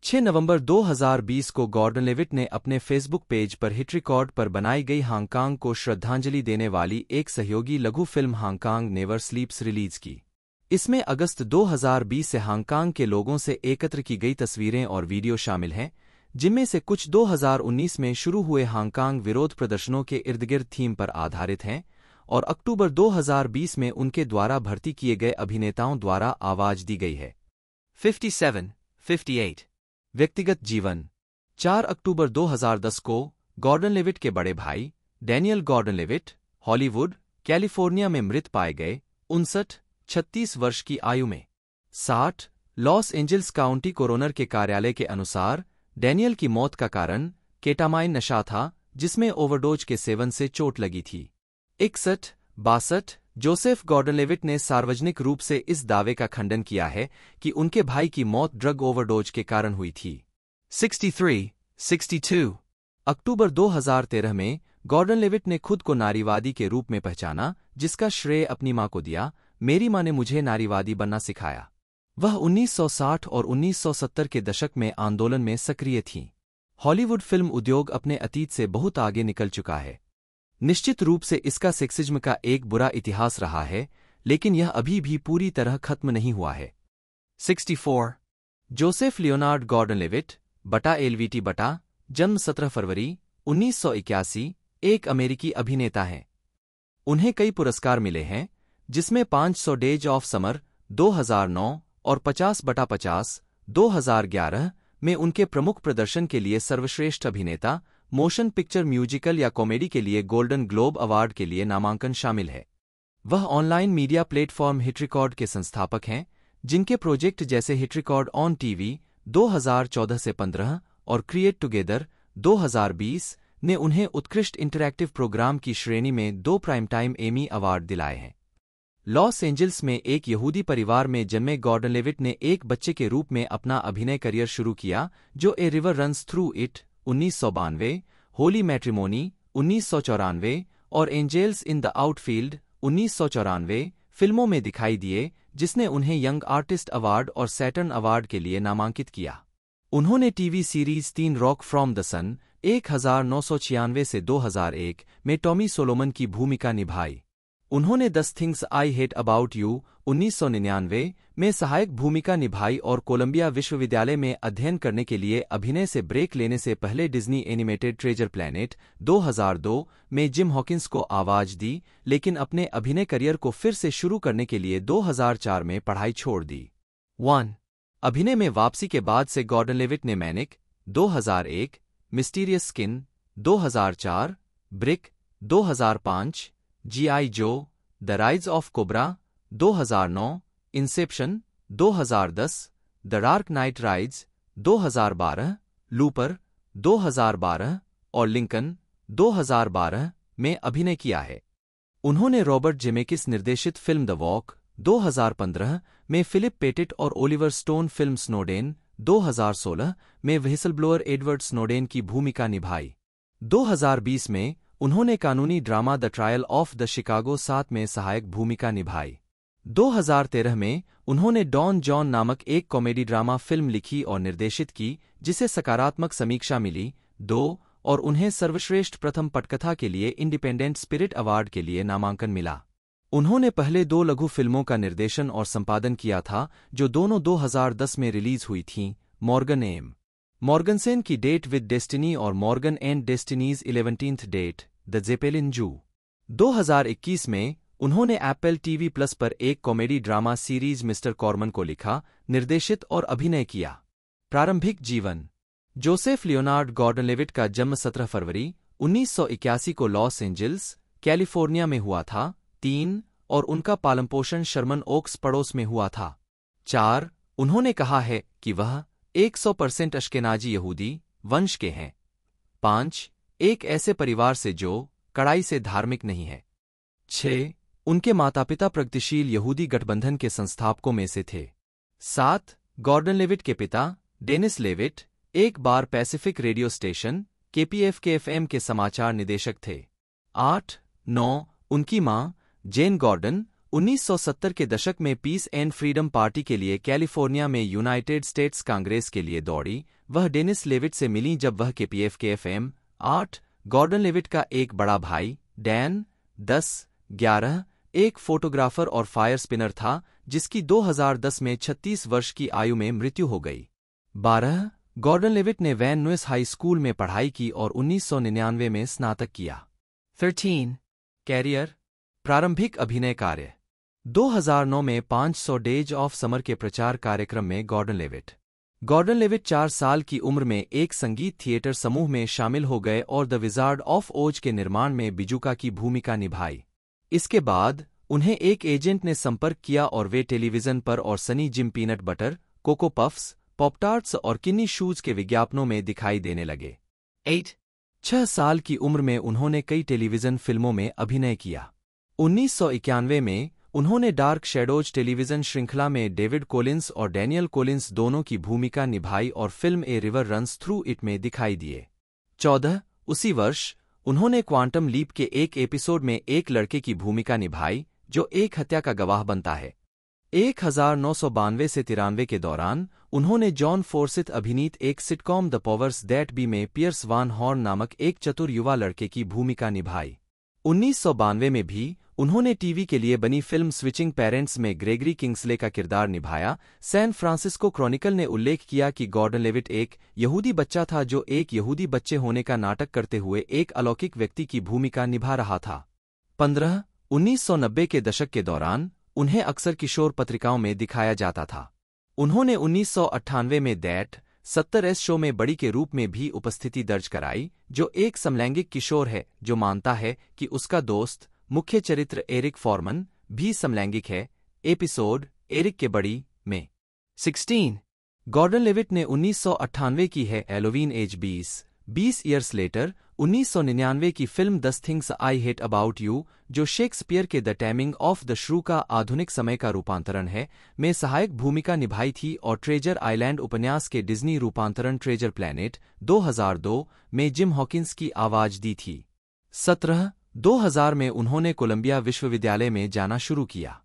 6 नवंबर 2020 को गॉर्डन लेविट ने अपने फेसबुक पेज पर हिट रिकॉर्ड पर बनाई गई हांगकांग को श्रद्धांजलि देने वाली एक सहयोगी लघु film Hong Kong Never Sleeps release की। इसमें अगस्त 2020 से हांगकांग के लोगों से एकत्र की गई तस्वीरें और वीडियो शामिल हैं जिनमें से कुछ 2019 में शुरू हुए हांगकांग विरोध प्रदर्शनों के इर्द गिर्द थीम पर आधारित हैं और अक्टूबर 2020 में उनके द्वारा भर्ती किए गए अभिनेताओं द्वारा आवाज़ दी गई है। 57, 58 व्यक्तिगत जीवन। 4 अक्टूबर 2010 को गॉर्डन लेविट के बड़े भाई, Daniel Gordon Levitt, Hollywood, California में मृत पाए गए उनसठ, छत्तीस वर्ष की आयु में। साठ, लॉस एंजल्स काउंटी कोरोनर के कार्यालय के अनुसार डैनियल की मौत का कारण केटामाइन नशा था, जिसमें ओवरडोज के सेवन से चोट लगी थी। इकसठ, बासठ जोसेफ गॉर्डनलेविट ने सार्वजनिक रूप से इस दावे का खंडन किया है कि उनके भाई की मौत ड्रग ओवरडोज के कारण हुई थी। 63, 62 अक्टूबर 2013 में गॉर्डन लेविट ने खुद को नारीवादी के रूप में पहचाना जिसका श्रेय अपनी माँ को दिया मेरी माँ ने मुझे नारीवादी बनना सिखाया। वह 1960 और 1970 के दशक में आंदोलन में सक्रिय थीं। हॉलीवुड फ़िल्म उद्योग अपने अतीत से बहुत आगे निकल चुका है। निश्चित रूप से इसका सेक्सिज्म का एक बुरा इतिहास रहा है, लेकिन यह अभी भी पूरी तरह खत्म नहीं हुआ है 64. जोसेफ लियोनार्ड गॉर्डन लेविट बटा एलवीटी बटा, जन्म 17 फरवरी 1981 एक अमेरिकी अभिनेता हैं उन्हें कई पुरस्कार मिले हैं, जिसमें 500 डेज़ ऑफ़ समर 2009 और 50 बटा 50 2011 में उनके प्रमुख प्रदर्शन के लिए सर्वश्रेष्ठ अभिनेता मोशन पिक्चर म्यूजिकल या कॉमेडी के लिए गोल्डन ग्लोब अवार्ड के लिए नामांकन शामिल है। वह online media platform hit record के संस्थापक हैं, जिनके प्रोजेक्ट जैसे हिट रिकॉर्ड ऑन टीवी 2014 से 15 और क्रिएट टुगेदर 2020 ने उन्हें उत्कृष्ट इंटरैक्टिव प्रोग्राम की श्रेणी में दो प्राइम टाइम एमी अवार्ड दिलाए हैं। लॉस एंजल्स में एक यहूदी परिवार में जन्मे गॉर्डन लेविट ने एक बच्चे के रूप में अपना अभिनय करियर शुरू किया, जो A River Runs Through It उन्नीस सौ बानवे, होली मैट्रिमोनी उन्नीस और एंजेल्स इन द आउटफील्ड उन्नीस सौ चौरानवे फ़िल्मों में दिखाई दिए, जिसने उन्हें यंग आर्टिस्ट अवार्ड और सैटर्न अवार्ड के लिए नामांकित किया। उन्होंने टीवी सीरीज़ तीन रॉक फ्रॉम द सन एक हज़ार नौ सौ छियानवे से 2001 में टॉमी सोलोमन की भूमिका निभाई। उन्होंने दस Things I Hate About You उन्नीस सौ निन्यानवे में सहायक भूमिका निभाई और कोलंबिया विश्वविद्यालय में अध्ययन करने के लिए अभिनय से ब्रेक लेने से पहले डिज्नी एनिमेटेड ट्रेजर प्लैनेट 2002 में जिम हॉकिंस को आवाज़ दी लेकिन अपने अभिनय करियर को फिर से शुरू करने के लिए 2004 में पढ़ाई छोड़ दी। वन अभिनय में वापसी के बाद से गॉर्डन लेविट ने Manic 2001, Mysterious Skin 2004, Brick 2005, GI Joe The Rise of Cobra 2009 Inception 2010 The Dark Knight Rises 2012 Looper 2012 और लिंकन 2012 में अभिनय किया है। उन्होंने रॉबर्ट जेमेकिस निर्देशित फ़िल्म द वॉक 2015 में फिलिप पेटिट और ओलिवर स्टोन फ़िल्म स्नोडेन 2016 में व्हिसलब्लोअर एडवर्ड स्नोडेन की भूमिका निभाई। 2020 में उन्होंने कानूनी drama The Trial of the Chicago सात में सहायक भूमिका निभाई। 2013 में उन्होंने डॉन जॉन नामक एक कॉमेडी ड्रामा फ़िल्म लिखी और निर्देशित की, जिसे सकारात्मक समीक्षा मिली, दो, और उन्हें सर्वश्रेष्ठ प्रथम पटकथा के लिए इंडिपेंडेंट स्पिरिट अवार्ड के लिए नामांकन मिला। उन्होंने पहले दो लघु फ़िल्मों का निर्देशन और संपादन किया था, जो दोनों 2010 में रिलीज़ हुई थीं, मॉर्गन एम। मॉर्गनसेन की डेट विद डेस्टिनी और Morgan and Destiny's Eleventeenth Date The Zeppelin Zoo 2021 में उन्होंने एप्पल टीवी प्लस पर एक comedy drama series Mr Corman को लिखा, निर्देशित और अभिनय किया। प्रारंभिक जीवन। जोसेफ लियोनार्ड गॉर्डन लेविट का जन्म 17 फरवरी 1981 को लॉस एंजल्स, कैलिफ़ोर्निया में हुआ था। तीन, और उनका पालनपोषण शर्मन ओक्स पड़ोस में हुआ था। चार, उन्होंने कहा है कि वह 100 परसेंट अश्केनाजी यहूदी वंश के हैं। पाँच, एक ऐसे परिवार से जो कड़ाई से धार्मिक नहीं है। छह, उनके माता पिता प्रगतिशील यहूदी गठबंधन के संस्थापकों में से थे। सात, गॉर्डन लेविट के पिता, डेनिस लेविट, एक बार Pacific radio station KPF K FM के समाचार निदेशक थे। आठ, नौ, उनकी माँ, जेन गॉर्डन 1970 के दशक में पीस एंड फ्रीडम पार्टी के लिए कैलिफ़ोर्निया में यूनाइटेड स्टेट्स कांग्रेस के लिए दौड़ी। वह डेनिस लेविट से मिली जब वह केपीएफ के एफएम। आठ, गॉर्डन लेविट का एक बड़ा भाई, डैन। दस, ग्यारह, एक फोटोग्राफर और फायर स्पिनर था, जिसकी 2010 में 36 वर्ष की आयु में मृत्यु हो गई। बारह, गॉर्डन लेविट ने वैन नुएस हाई स्कूल में पढ़ाई की और 1999 में स्नातक किया। 13 कैरियर, प्रारंभिक अभिनय कार्य। 2009 में 500 डेज़ ऑफ़ समर के प्रचार कार्यक्रम में गॉर्डन लेविट। गॉर्डन लेविट चार साल की उम्र में एक संगीत थिएटर समूह में शामिल हो गए और द विजार्ड ऑफ़ ओज के निर्माण में बिजुका की भूमिका निभाई। इसके बाद उन्हें एक एजेंट ने संपर्क किया और वे टेलीविज़न पर और Sunny Jim peanut butter, Cocoa Puffs, Pop Tarts और किन्नी शूज़ के विज्ञापनों में दिखाई देने लगे। एट। छह साल की उम्र में उन्होंने कई टेलीविज़न फ़िल्मों में अभिनय किया। उन्नीस सौ इक्यानवे में उन्होंने डार्क शेडोज टेलीविज़न श्रृंखला में डेविड कोलिंस और डैनियल कोलिंस दोनों की भूमिका निभाई और film A River Runs Through It में दिखाई दिए। चौदह, उसी वर्ष, उन्होंने क्वांटम लीप के एक एपिसोड में एक लड़के की भूमिका निभाई, जो एक हत्या का गवाह बनता है। एक हज़ार नौ सौ बानवे से तिरानवे के दौरान, उन्होंने जॉन फोर्सिथ अभिनीत एक sitcom The Powers That Be में पियर्स वान हॉर्न नामक एक चतुर युवा लड़के की भूमिका निभाई। उन्नीस सौ बानवे में भी उन्होंने टीवी के लिए बनी फ़िल्म स्विचिंग पेरेंट्स में ग्रेगरी किंग्सले का किरदार निभाया। सैन फ्रांसिस्को क्रॉनिकल ने उल्लेख किया कि गॉर्डन लेविट एक यहूदी बच्चा था जो एक यहूदी बच्चे होने का नाटक करते हुए एक अलौकिक व्यक्ति की भूमिका निभा रहा था। पंद्रह, उन्नीस के दशक के दौरान उन्हें अक्सर किशोर पत्रिकाओं में दिखाया जाता था। उन्होंने उन्नीस सौ अट्ठानवे में दैट, सत्तर एस शो में बड़ी के रूप में भी उपस्थिति दर्ज कराई, जो एक समलैंगिक किशोर है, जो मानता है कि उसका दोस्त मुख्य चरित्र एरिक फॉर्मन भी समलैंगिक है, एपिसोड एरिक के बड़ी में। 16 गॉर्डन लेविट ने उन्नीस सौ अट्ठानवे की है एलोवीन एज 20 20 ईयर्स लेटर 1999 की फ़िल्म दस Things I Hate About You जो शेक्सपियर के The Taming of the Shrew का आधुनिक समय का रूपांतरण है, में सहायक भूमिका निभाई थी और ट्रेजर आइलैंड उपन्यास के डिज्नी रूपांतरण ट्रेजर प्लैनेट 2002 में जिम हॉकिंस की आवाज़ दी थी। सत्रह 2000 में उन्होंने कोलंबिया विश्वविद्यालय में जाना शुरू किया।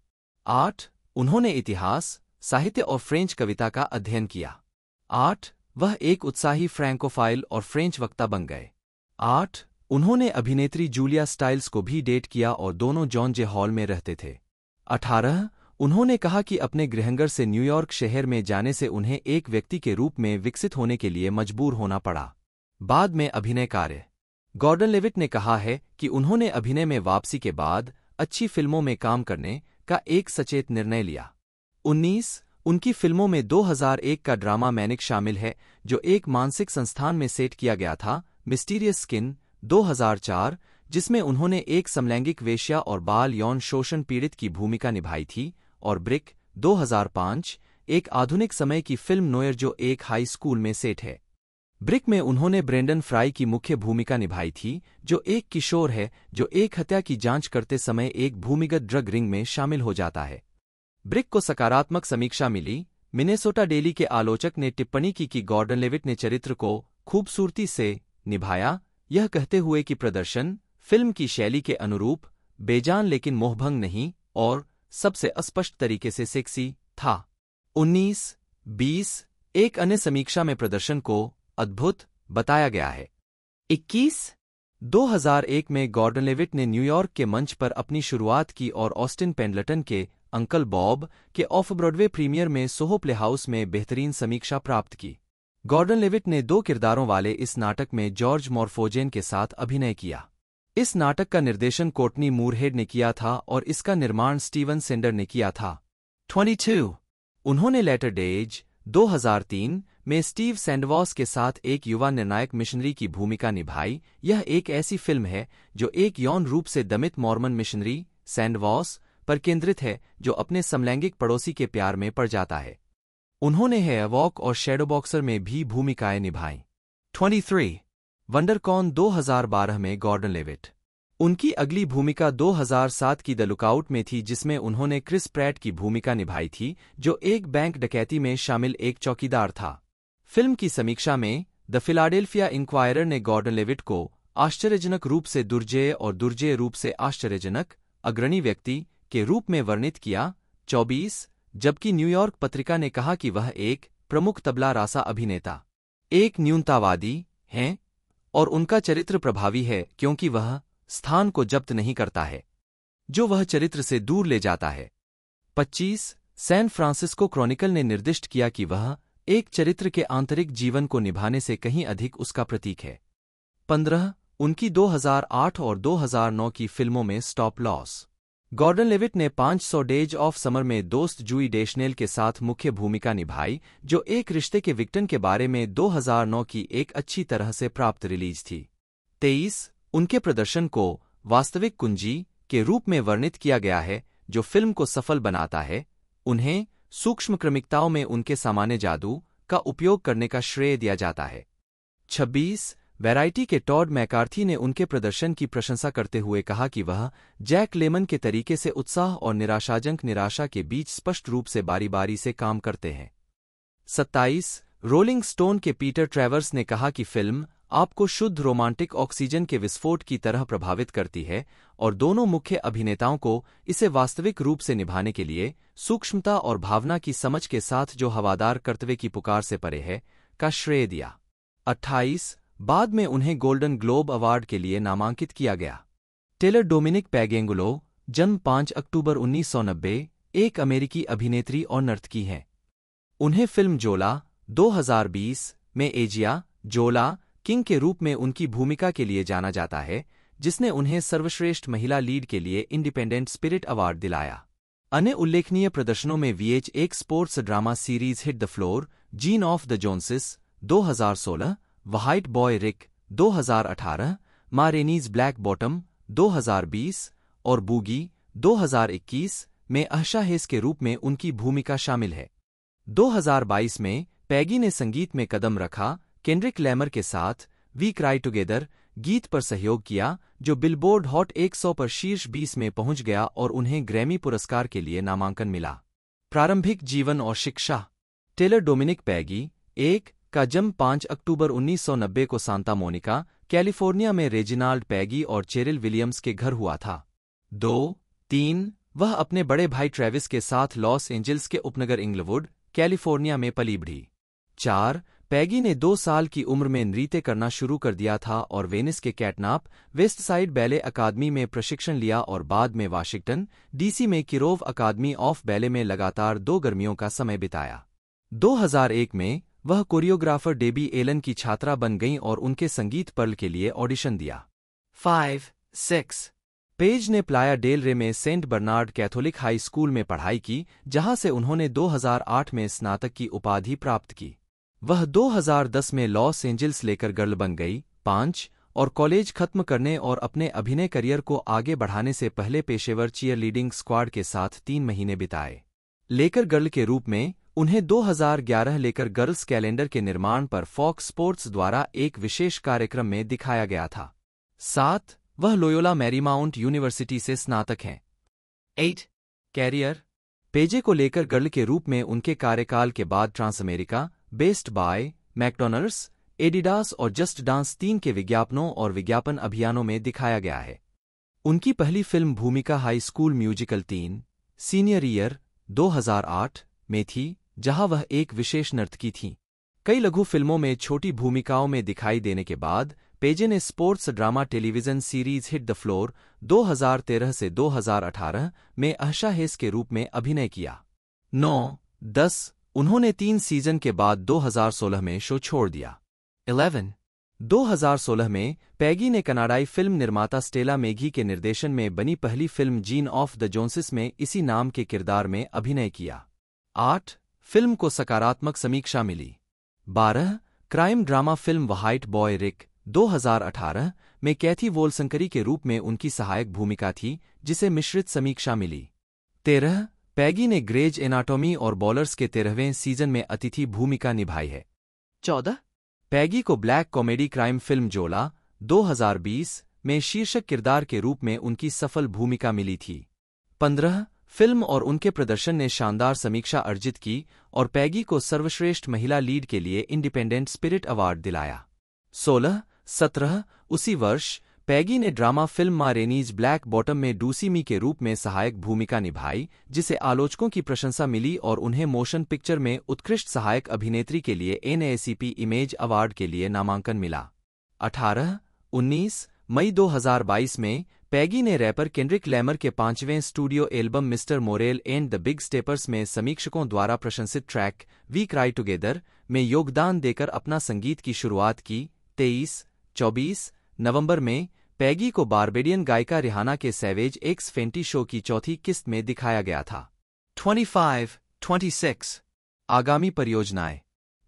आठ, उन्होंने इतिहास, साहित्य और फ्रेंच कविता का अध्ययन किया। आठ, वह एक उत्साही फ्रैंकोफाइल और फ्रेंच वक्ता बन गए। आठ, उन्होंने अभिनेत्री जूलिया स्टाइल्स को भी डेट किया और दोनों जॉन जे हॉल में रहते थे। अठारह, उन्होंने कहा कि अपने गृहंगर से न्यूयॉर्क शहर में जाने से उन्हें एक व्यक्ति के रूप में विकसित होने के लिए मजबूर होना पड़ा। बाद में अभिनय कार्य। गॉर्डन लेविट ने कहा है कि उन्होंने अभिनय में वापसी के बाद अच्छी फ़िल्मों में काम करने का एक सचेत निर्णय लिया। उन्नीस, उनकी फ़िल्मों में 2001 का ड्रामा मैनिक शामिल है, जो एक मानसिक संस्थान में सेट किया गया था, मिस्टीरियस स्किन 2004 जिसमें उन्होंने एक समलैंगिक वेश्या और बाल यौन शोषण पीड़ित की भूमिका निभाई थी, और ब्रिक 2005 एक आधुनिक समय की फ़िल्म नोयर जो एक हाई स्कूल में सेट है। ब्रिक में उन्होंने ब्रेंडन फ्राई की मुख्य भूमिका निभाई थी जो एक किशोर है जो एक हत्या की जाँच करते समय एक भूमिगत ड्रग रिंग में शामिल हो जाता है। ब्रिक को सकारात्मक समीक्षा मिली। मिनेसोटा डेली के आलोचक ने टिप्पणी की कि गॉर्डन लेविट ने चरित्र को खूबसूरती से निभाया। यह कहते हुए कि प्रदर्शन फ़िल्म की शैली के अनुरूप बेजान लेकिन मोहभंग नहीं और सबसे अस्पष्ट तरीके से सेक्सी था। 19, 20 एक अन्य समीक्षा में प्रदर्शन को अद्भुत बताया गया है। 21, 2001 में गॉर्डन लेविट ने न्यूयॉर्क के मंच पर अपनी शुरुआत की और ऑस्टिन पेंडलटन के अंकल बॉब के ऑफ़ ब्रॉडवे प्रीमियर में सोहो प्ले हाउस में बेहतरीन समीक्षा प्राप्त की। गॉर्डन लेविट ने दो किरदारों वाले इस नाटक में जॉर्ज मॉर्फोजेन के साथ अभिनय किया। इस नाटक का निर्देशन कोटनी मूरहेड ने किया था और इसका निर्माण स्टीवन सेंडर ने किया था। 22 उन्होंने लेटर डेज़ 2003 में स्टीव सैंडवॉस के साथ एक युवा निर्णायक मिशनरी की भूमिका निभाई। यह एक ऐसी फ़िल्म है जो एक यौन रूप से दमित मॉर्मन मिशनरी, सैंडवॉस, पर केंद्रित है, जो अपने समलैंगिक पड़ोसी के प्यार में पड़ जाता है। उन्होंने है वॉक और शेडो बॉक्सर में भी भूमिकाएँ निभाई। 23. वंडरकॉन 2012 में गॉर्डन लेविट। उनकी अगली भूमिका 2007 की द लुकआउट में थी, जिसमें उन्होंने क्रिस प्रैट की भूमिका निभाई थी, जो एक बैंक डकैती में शामिल एक चौकीदार था। फ़िल्म की समीक्षा में, द फिलाडेल्फिया इंक्वायरर ने गॉर्डन लेविट को आश्चर्यजनक रूप से दुर्जय और दुर्जय रूप से आश्चर्यजनक, अग्रणी व्यक्ति के रूप में वर्णित किया 24 जबकि न्यूयॉर्क पत्रिका ने कहा कि वह एक प्रमुख तबला रासा अभिनेता। एक न्यूनतावादी हैं, और उनका चरित्र प्रभावी है, क्योंकि वह स्थान को जब्त नहीं करता है, जो वह चरित्र से दूर ले जाता है। 25 सैन फ्रांसिस्को क्रॉनिकल ने निर्दिष्ट किया कि वह एक चरित्र के आंतरिक जीवन को निभाने से कहीं अधिक उसका प्रतीक है। 15 उनकी 2008 और 2009 की फ़िल्मों में स्टॉप लॉस। गॉर्डन लेविट ने 500 डेज़ ऑफ़ समर में दोस्त जूई डेशनेल के साथ मुख्य भूमिका निभाई, जो एक रिश्ते के विक्टन के बारे में 2009 की एक अच्छी तरह से प्राप्त रिलीज़ थी। 23 उनके प्रदर्शन को वास्तविक कुंजी के रूप में वर्णित किया गया है, जो फ़िल्म को सफल बनाता है। उन्हें सूक्ष्म क्रमिकताओं में उनके सामान्य जादू का उपयोग करने का श्रेय दिया जाता है। 26 वैरायटी के टॉड मैकार्थी ने उनके प्रदर्शन की प्रशंसा करते हुए कहा कि वह जैक लेमन के तरीके से उत्साह और निराशाजनक निराशा के बीच स्पष्ट रूप से बारी बारी से काम करते हैं। 27 रोलिंग स्टोन के पीटर ट्रेवर्स ने कहा कि फ़िल्म आपको शुद्ध रोमांटिक ऑक्सीजन के विस्फोट की तरह प्रभावित करती है और दोनों मुख्य अभिनेताओं को इसे वास्तविक रूप से निभाने के लिए सूक्ष्मता और भावना की समझ के साथ जो हवादार कर्तव्य की पुकार से परे है, का श्रेय दिया। 28 बाद में उन्हें गोल्डन ग्लोब अवार्ड के लिए नामांकित किया गया। टेलर डोमिनिक पैगेंगुलो, जन्म 5 अक्टूबर 1990 एक अमेरिकी अभिनेत्री और नर्तकी हैं। उन्हें फ़िल्म जोला 2020 में एजिया जोला किंग के रूप में उनकी भूमिका के लिए जाना जाता है जिसने उन्हें सर्वश्रेष्ठ महिला लीड के लिए इंडिपेंडेंट स्पिरिट अवार्ड दिलाया। अन्य उल्लेखनीय प्रदर्शनों में वीएच एक sports drama series Hit the Floor Jean of the Joneses 2016, White Boy Rick 2018, Ma Rainey's Black Bottom 2020 और बूगी 2021 में अहशा हेस के रूप में उनकी भूमिका शामिल है। 2022 में पैगी ने संगीत में कदम रखा, केंड्रिक लैमर के साथ वी क्राई टुगेदर गीत पर सहयोग किया, जो बिलबोर्ड हॉट 100 पर शीर्ष 20 में पहुँच गया और उन्हें ग्रैमी पुरस्कार के लिए नामांकन मिला। प्रारंभिक जीवन और शिक्षा। टेलर डोमिनिक पैगी, एक, का जन्म 5 अक्टूबर 1990 को सांता मोनिका, कैलिफ़ोर्निया में रेजिनाल्ड पैगी और चेरिल विलियम्स के घर हुआ था। दो, तीन, वह अपने बड़े भाई ट्रेविस के साथ लॉस एंजल्स के उपनगर इंग्लवुड, कैलिफ़ोर्निया में पली बढ़ी। चार, पैगी ने दो साल की उम्र में नृत्य करना शुरू कर दिया था और वेनिस के कैटनाप, वेस्ट साइड बैले अकादमी में प्रशिक्षण लिया और बाद में वाशिंगटन, डीसी में किरोव अकादमी ऑफ़ बैले में लगातार दो गर्मियों का समय बिताया 2001 में, वह कोरियोग्राफर डेबी एलन की छात्रा बन गई और उनके संगीत पर्ल के लिए ऑडिशन दिया 5. 6. पेज ने प्लाया डेल रे में Saint Bernard Catholic High School में पढ़ाई की, जहाँ से उन्होंने 2008 में स्नातक की उपाधि प्राप्त की वह 2010 में लॉस एंजल्स लेकर गर्ल बन गई, पाँच, और कॉलेज खत्म करने और अपने अभिनय करियर को आगे बढ़ाने से पहले पेशेवर चीयर लीडिंग स्क्वाड के साथ तीन महीने बिताए। लेकर गर्ल के रूप में, उन्हें 2011 लेकर गर्ल्स कैलेंडर के निर्माण पर फॉक्स स्पोर्ट्स द्वारा एक विशेष कार्यक्रम में दिखाया गया था। सात, वह लोयोला मैरीमाउंट यूनिवर्सिटी से स्नातक हैं। Eight, career. पेजे को लेकर गर्ल के रूप में उनके कार्यकाल के बाद Trans America based by McDonald's Adidas और जस्ट डांस तीन के विज्ञापनों और विज्ञापन अभियानों में दिखाया गया है। उनकी पहली फ़िल्म भूमिका हाई स्कूल म्यूजिकल तीन सीनियर ईयर 2008 में थी जहाँ वह एक विशेष नर्तकी थीं। कई लघु फ़िल्मों में छोटी भूमिकाओं में दिखाई देने के बाद पेजे ने sports drama television series hit the floor 2013 से 2018 में अहशा हेस के रूप में अभिनय किया। 9, 10 उन्होंने तीन सीज़न के बाद 2016 में शो छोड़ दिया 11. 2016 में पैगी ने कनाडाई फ़िल्म निर्माता स्टेला मेघी के निर्देशन में बनी पहली film Jean of the Joneses में इसी नाम के किरदार में अभिनय किया 8. फ़िल्म को सकारात्मक समीक्षा मिली 12. Crime drama film White Boy Rick 2018 में कैथी वोलसंकरी के रूप में उनकी सहायक भूमिका थी, जिसे मिश्रित समीक्षा मिली 13. पैगी ने ग्रेज एनाटोमी और बॉलर्स के तेरहवें सीज़न में अतिथि भूमिका निभाई है। चौदह। पैगी को ब्लैक कॉमेडी क्राइम फ़िल्म जोला 2020 में शीर्षक किरदार के रूप में उनकी सफल भूमिका मिली थी। पंद्रह फ़िल्म और उनके प्रदर्शन ने शानदार समीक्षा अर्जित की और पैगी को सर्वश्रेष्ठ महिला लीड के लिए इंडिपेंडेंट स्पिरिट अवार्ड दिलाया। सोलह सत्रह उसी वर्ष पैगी ने drama film Ma Rainey's Black Bottom में डूसीमी के रूप में सहायक भूमिका निभाई, जिसे आलोचकों की प्रशंसा मिली और उन्हें मोशन पिक्चर में उत्कृष्ट सहायक अभिनेत्री के लिए एनएसीपी इमेज अवार्ड के लिए नामांकन मिला। अठारह, उन्नीस, मई 2022 में पैगी ने रैपर केंड्रिक लैमर के पाँचवें studio album Mister Morale and the Big Steppers में समीक्षकों द्वारा प्रशंसित ट्रैक वी क्राई टुगेदर में योगदान देकर अपना संगीत की शुरुआत की। तेईस, चौबीस नवंबर में पैगी को बारबेडियन गायिका रिहाना के सैवेज एक्स फेंटी शो की चौथी किस्त में दिखाया गया था। 25, 26 आगामी परियोजनाएँ।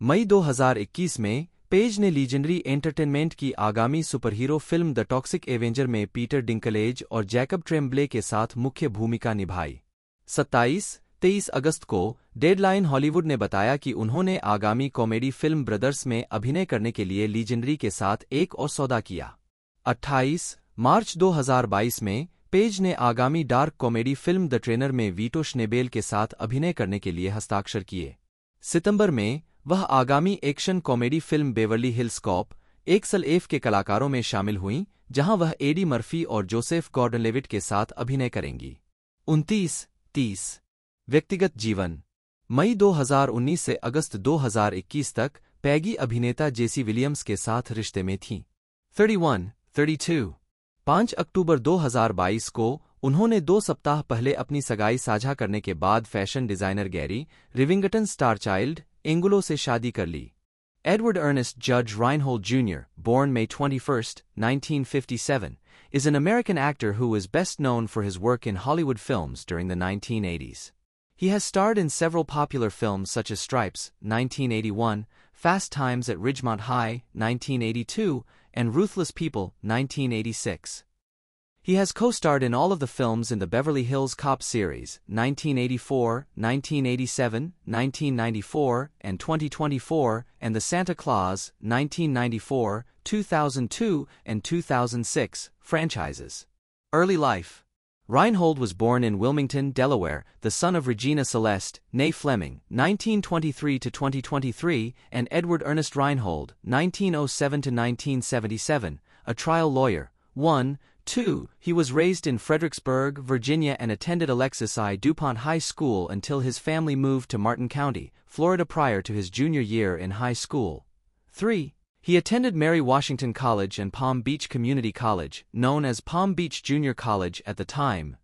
मई 2021 में पेज ने लीजेंडरी एंटरटेनमेंट की आगामी superhero film The Toxic Avenger में पीटर डिंकलेज और जैकब ट्रेम्बले के साथ मुख्य भूमिका निभाई। 27, 23 अगस्त को डेडलाइन हॉलीवुड ने बताया कि उन्होंने आगामी कॉमेडी फ़िल्म ब्रदर्स में अभिनय करने के लिए लीजेंडरी के साथ एक और सौदा किया। 28 मार्च 2022 में पेज ने आगामी dark comedy film the Trainer में वीटो श्नेबेल के साथ अभिनय करने के लिए हस्ताक्षर किए। सितंबर में वह आगामी action comedy film Beverly Hills Cop Axel F के कलाकारों में शामिल हुईं जहाँ वह एडी मर्फी और जोसेफ गॉर्डन लेविट के साथ अभिनय करेंगी। उनतीस तीस। व्यक्तिगत जीवन। मई 2019 से अगस्त 2021 तक पैगी अभिनेता जेसी विलियम्स के साथ रिश्ते में थीं। 31, 32 5 अक्टूबर 2022 को उन्होंने दो सप्ताह पहले अपनी सगाई साझा करने के बाद fashion designer Gary Rivington Star Child Angulo से शादी कर ली Edward Ernest Judge Reinhold Jr., born May 21, 1957, is an American actor who is best known for his work in Hollywood films during the 1980s. He has starred in several popular films such as Stripes, 1981, Fast Times at Ridgemont High, 1982, and Ruthless People, 1986. He has co-starred in all of the films in the Beverly Hills Cop series, 1984, 1987, 1994, and 2024, and The Santa Claus, 1994, 2002, and 2006, franchises. Early life Reinhold was born in Wilmington, Delaware, the son of Regina Celeste, née Fleming, 1923-2023, and Edward Ernest Reinhold, 1907-1977, a trial lawyer. 1. 2. He was raised in Fredericksburg, Virginia and attended Alexis I. DuPont High School until his family moved to Martin County, Florida prior to his junior year in high school. 3. He attended Mary Washington College and Palm Beach Community College, known as Palm Beach Junior College at the time.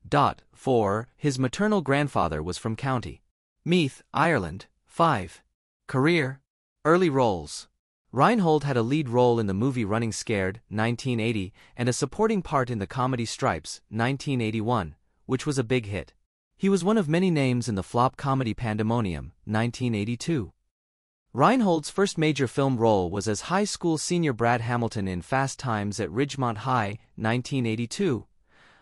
4. His maternal grandfather was from County Meath, Ireland. 5. Career Early roles Reinhold had a lead role in the movie Running Scared, 1980, and a supporting part in the comedy Stripes, 1981, which was a big hit. He was one of many names in the flop comedy Pandemonium, 1982. Reinhold's first major film role was as high school senior Brad Hamilton in Fast Times at Ridgemont High, 1982,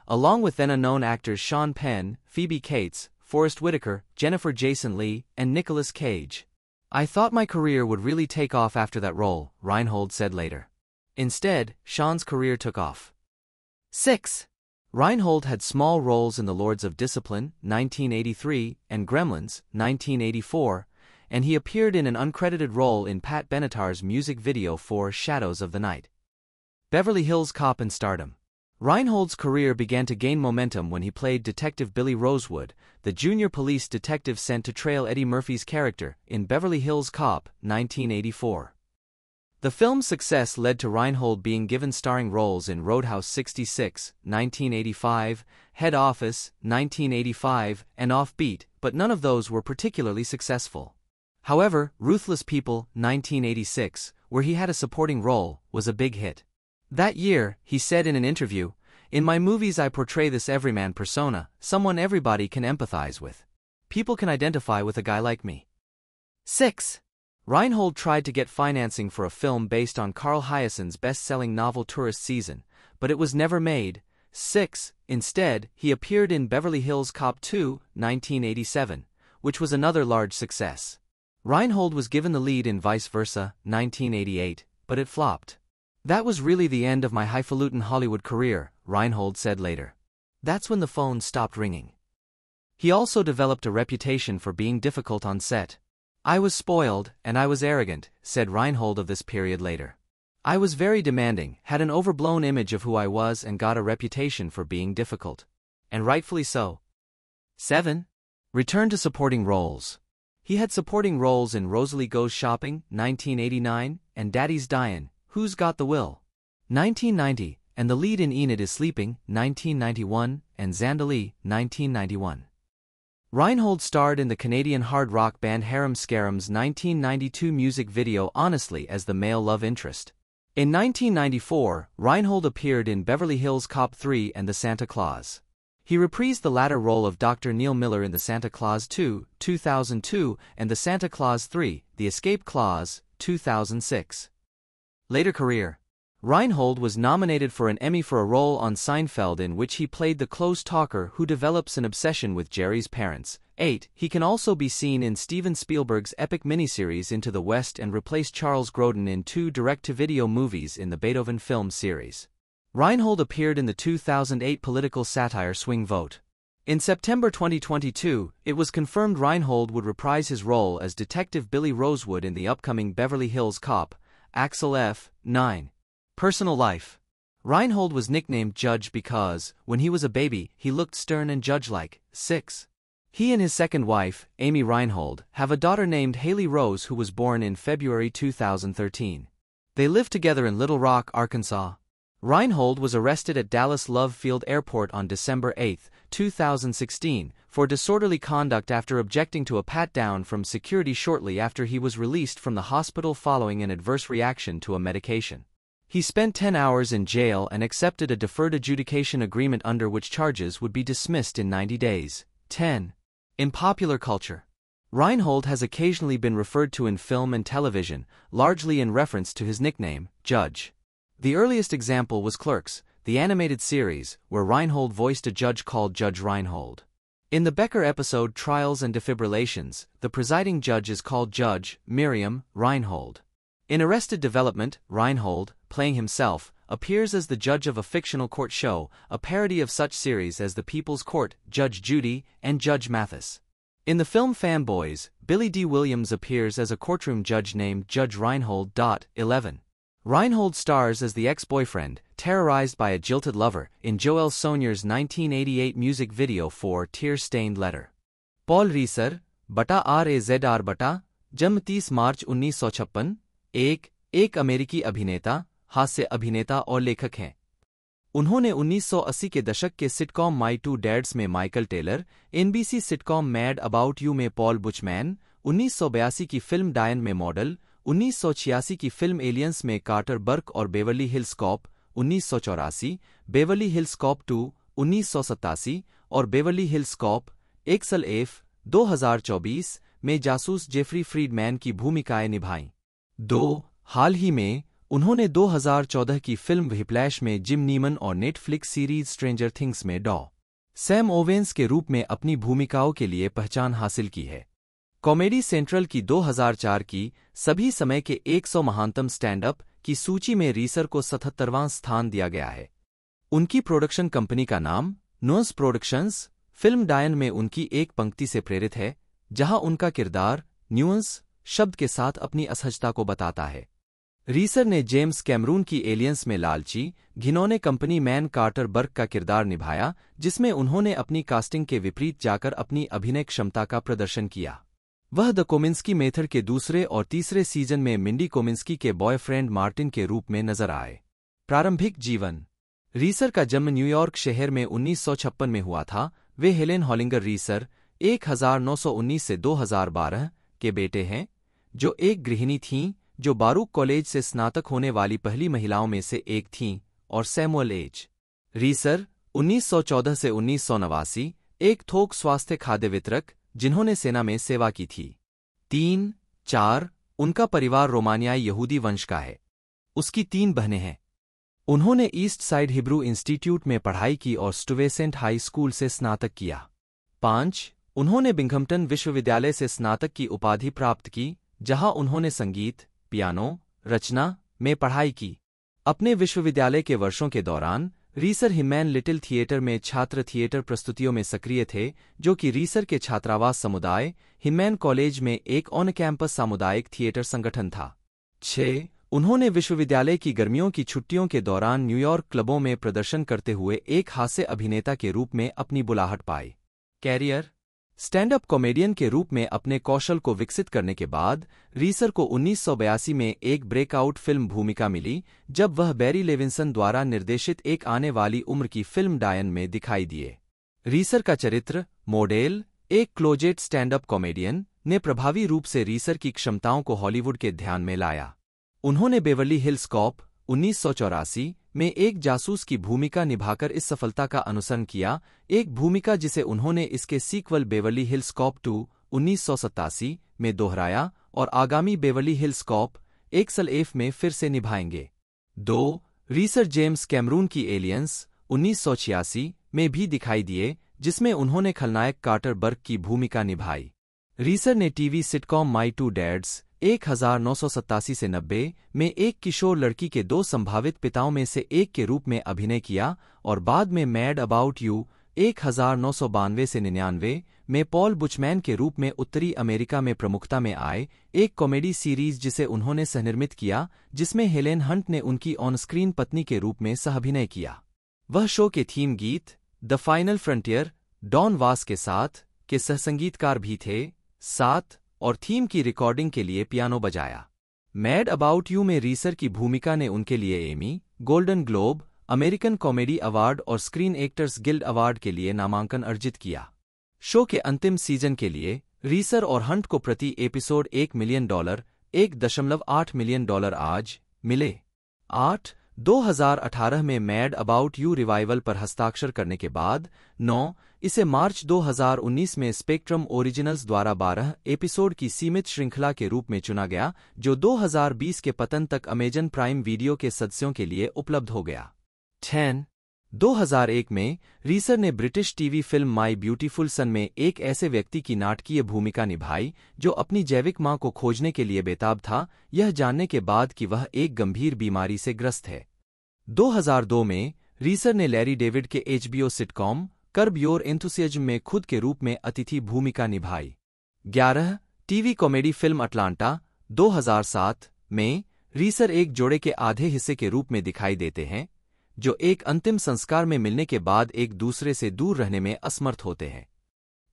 along with then unknown actors Sean Penn, Phoebe Cates, Forrest Whitaker, Jennifer Jason Lee, and Nicolas Cage. I thought my career would really take off after that role, Reinhold said later. Instead, Sean's career took off. 6. Reinhold had small roles in The Lords of Discipline, 1983, and Gremlins, 1984, and he appeared in an uncredited role in Pat Benatar's music video for Shadows of the Night. Beverly Hills Cop and Stardom Reinhold's career began to gain momentum when he played Detective Billy Rosewood, the junior police detective sent to trail Eddie Murphy's character in Beverly Hills Cop, 1984. The film's success led to Reinhold being given starring roles in Roadhouse 66, 1985, Head Office, 1985, and Offbeat, but none of those were particularly successful. However, Ruthless People, 1986, where he had a supporting role, was a big hit. That year, he said in an interview, In my movies I portray this everyman persona, someone everybody can empathize with. People can identify with a guy like me. 6. Reinhold tried to get financing for a film based on Carl Hyacин's best-selling novel Tourist Season, but it was never made, 6. Instead, he appeared in Beverly Hills Cop 2, 1987, which was another large success. Reinhold was given the lead in Vice Versa, 1988, but it flopped. That was really the end of my highfalutin Hollywood career, Reinhold said later. That's when the phone stopped ringing. He also developed a reputation for being difficult on set. I was spoiled, and I was arrogant, said Reinhold of this period later. I was very demanding, had an overblown image of who I was and got a reputation for being difficult. And rightfully so. 7. Return to supporting roles. He had supporting roles in Rosalie Goes Shopping, 1989, and Daddy's Dyin', Who's Got the Will? 1990, and the lead in Enid is Sleeping, 1991, and Zandalee, 1991. Reinhold starred in the Canadian hard rock band Harum Scarum's 1992 music video Honestly as the male love interest. In 1994, Reinhold appeared in Beverly Hills Cop 3 and The Santa Claus. He reprised the latter role of Dr. Neil Miller in The Santa Claus 2, 2002, and The Santa Claus 3, The Escape Clause, 2006. Later career Reinhold was nominated for an Emmy for a role on Seinfeld in which he played the close talker who develops an obsession with Jerry's parents. 8. He can also be seen in Steven Spielberg's epic miniseries Into the West and replaced Charles Grodin in two direct-to-video movies in the Beethoven film series. Reinhold appeared in the 2008 political satire Swing Vote. In September 2022, it was confirmed Reinhold would reprise his role as Detective Billy Rosewood in the upcoming Beverly Hills Cop, Axel F. 9. Personal life. Reinhold was nicknamed Judge because, when he was a baby, he looked stern and judge-like. 6. He and his second wife, Amy Reinhold, have a daughter named Haley Rose who was born in February 2013. They live together in Little Rock, Arkansas. Reinhold was arrested at Dallas Love Field Airport on December 8, 2016, for disorderly conduct after objecting to a pat-down from security shortly after he was released from the hospital following an adverse reaction to a medication. He spent 10 hours in jail and accepted a deferred adjudication agreement under which charges would be dismissed in 90 days. 10. In popular culture, Reinhold has occasionally been referred to in film and television, largely in reference to his nickname, Judge. The earliest example was Clerks, the animated series, where Reinhold voiced a judge called Judge Reinhold. In the Becker episode Trials and Defibrillations, the presiding judge is called Judge Miriam Reinhold. In Arrested Development, Reinhold, playing himself, appears as the judge of a fictional court show, a parody of such series as The People's Court, Judge Judy, and Judge Mathis. In the film Fanboys, Billy D. Williams appears as a courtroom judge named Judge Reinhold. 11. Reinhold stars as the ex-boyfriend, terrorized by a jilted lover, in Joel Sonier's 1988 music video for Tear-Stained Letter. Paul Reiser, बटा R A Z R बटा जन्म 30 मार्च उन्नीस एक एक अमेरिकी अभिनेता हास्य अभिनेता और लेखक हैं उन्होंने 1980 के दशक के सिटकॉम माई टू डैड्स में Michael Taylor NBC sitcom Mad About You में पॉल बुचमैन 1982 की फ़िल्म डायन में मॉडल 1986 की फ़िल्म एलियंस में कार्टर बर्क और बेवली हिल्स कॉप, उन्नीस बेवर्ली हिल्स कॉप टू, उन्नीस और Beverly Hills Cop Axel F 2024 में जासूस जेफरी फ्रीडमैन की भूमिकाएँ निभाईं। दो, हाल ही में, उन्होंने 2014 की फ़िल्म विप्लैश में जिम नीमन और नेटफ्लिक्स सीरीज़ स्ट्रेंजर थिंग्स में डॉ। सैम ओवेंस के रूप में अपनी भूमिकाओं के लिए पहचान हासिल की है। कॉमेडी सेंट्रल की 2004 की सभी समय के 100 महानतम स्टैंड अप की सूची में रीसर को सतहत्तरवां स्थान दिया गया है। उनकी प्रोडक्शन कंपनी का नाम नोस प्रोडक्शंस फ़िल्म डायन में उनकी एक पंक्ति से प्रेरित है, जहाँ उनका किरदार न्यूअंस शब्द के साथ अपनी असहजता को बताता है। रीसर ने जेम्स कैमरून की एलियंस में लालची, घिनौने कंपनी मैन कार्टर बर्ग का किरदार निभाया, जिसमें उन्होंने अपनी कास्टिंग के विपरीत जाकर अपनी अभिनय क्षमता का प्रदर्शन किया। वह द कोमिंस्की मेथड के दूसरे और तीसरे सीज़न में मिंडी कोमिंस्की के बॉयफ्रेंड मार्टिन के रूप में नज़र आए। प्रारंभिक जीवन। रीसर का जन्म न्यूयॉर्क शहर में 1956 में हुआ था। वे हेलेन हॉलिंगर रीसर 1919 से 2012 के बेटे हैं, जो एक गृहिणी थीं, जो बारूक कॉलेज से स्नातक होने वाली पहली महिलाओं में से एक थीं, और सैमुअल एज। रीसर 1914 से उन्नीस एक थोक स्वास्थ्य खाद्य वितरक जिन्होंने सेना में सेवा की थी। तीन, चार, उनका परिवार रोमानियाई यहूदी वंश का है। उसकी तीन बहनें हैं। उन्होंने ईस्ट साइड हिब्रू इंस्टीट्यूट में पढ़ाई की और स्टुवेसेंट हाई स्कूल से स्नातक किया। पाँच, उन्होंने बिंघमटन विश्वविद्यालय से स्नातक की उपाधि प्राप्त की, जहाँ उन्होंने संगीत, पियानो, रचना में पढ़ाई की। अपने विश्वविद्यालय के वर्षों के दौरान रीसर हिमैन लिटिल थिएटर में छात्र थिएटर प्रस्तुतियों में सक्रिय थे, जो कि रीसर के छात्रावास समुदाय, हिमैन कॉलेज में एक ऑन कैंपस सामुदायिक थिएटर संगठन था। छः उन्होंने विश्वविद्यालय की गर्मियों की छुट्टियों के दौरान न्यूयॉर्क क्लबों में प्रदर्शन करते हुए एक हास्य अभिनेता के रूप में अपनी बुलाहट पाई। कैरियर स्टैंड अप कॉमेडियन के रूप में अपने कौशल को विकसित करने के बाद, रीसर को 1982 में एक ब्रेकआउट फ़िल्म भूमिका मिली, जब वह बैरी लेविंसन द्वारा निर्देशित एक आने वाली उम्र की फ़िल्म डायन में दिखाई दिए। रीसर का चरित्र, मॉडेल, एक क्लोजेट स्टैंड अप कॉमेडियन, ने प्रभावी रूप से रीसर की क्षमताओं को हॉलीवुड के ध्यान में लाया। उन्होंने बेवर्ली हिल्स कॉप, उन्नीस में एक जासूस की भूमिका निभाकर इस सफलता का अनुसरण किया। एक भूमिका जिसे उन्होंने इसके sequel Beverly Hills Cop two, उन्नीस सौ सतासी में दोहराया और आगामी बेवली हिल्स कॉप, एक सल एफ़ में फिर से निभाएँगे। दो, रीसर जेम्स कैमरून की एलियंस, उन्नीस सौ छियासी में भी दिखाई दिए, जिसमें उन्होंने खलनायक कार्टर बर्ग की भूमिका निभाई। रीसर ने TV sitcom My Two Dads एक हज़ार नौ सौ सत्तासी से नब्बे में एक किशोर लड़की के दो संभावित पिताओं में से एक के रूप में अभिनय किया और बाद में मैड अबाउट यू, एक हज़ार नौ सौ बानवे से निन्यानवे में पॉल बुचमैन के रूप में उत्तरी अमेरिका में प्रमुखता में आए, एक कॉमेडी सीरीज़ जिसे उन्होंने सहनिर्मित किया, जिसमें हेलेन हंट ने उनकी ऑन स्क्रीन पत्नी के रूप में सहअभिनय किया। वह शो के थीम गीत, द फाइनल फ्रंटियर, डॉन वास के साथ, के सहसंगीतकार भी थे सात और थीम की रिकॉर्डिंग के लिए पियानो बजाया। मैड अबाउट यू में रीसर की भूमिका ने उनके लिए Emmy, Golden Globe, American Comedy Award और स्क्रीन एक्टर्स गिल्ड अवार्ड के लिए नामांकन अर्जित किया। शो के अंतिम सीज़न के लिए रीसर और हंट को प्रति एपिसोड एक मिलियन डॉलर, एक दशमलव आठ मिलियन डॉलर आज मिले। आठ 2018 में मैड अबाउट यू रिवाइवल पर हस्ताक्षर करने के बाद, नौ, इसे मार्च 2019 में स्पेक्ट्रम ओरिजिनल्स द्वारा 12 एपिसोड की सीमित श्रृंखला के रूप में चुना गया, जो 2020 के पतन तक अमेजन प्राइम वीडियो के सदस्यों के लिए उपलब्ध हो गया। 10 2001 में रीसर ने British TV film My Beautiful Son में एक ऐसे व्यक्ति की नाटकीय भूमिका निभाई, जो अपनी जैविक माँ को खोजने के लिए बेताब था। यह जानने के बाद कि वह एक गंभीर बीमारी से ग्रस्त है। 2002 में रीसर ने लैरी डेविड के HBO sitcom, Curb Your Enthusiasm में खुद के रूप में अतिथि भूमिका निभाई। 11 टीवी कॉमेडी फ़िल्म अटलांटा 2007 में रीसर एक जोड़े के आधे हिस्से के रूप में दिखाई देते हैं। जो एक अंतिम संस्कार में मिलने के बाद एक दूसरे से दूर रहने में असमर्थ होते हैं।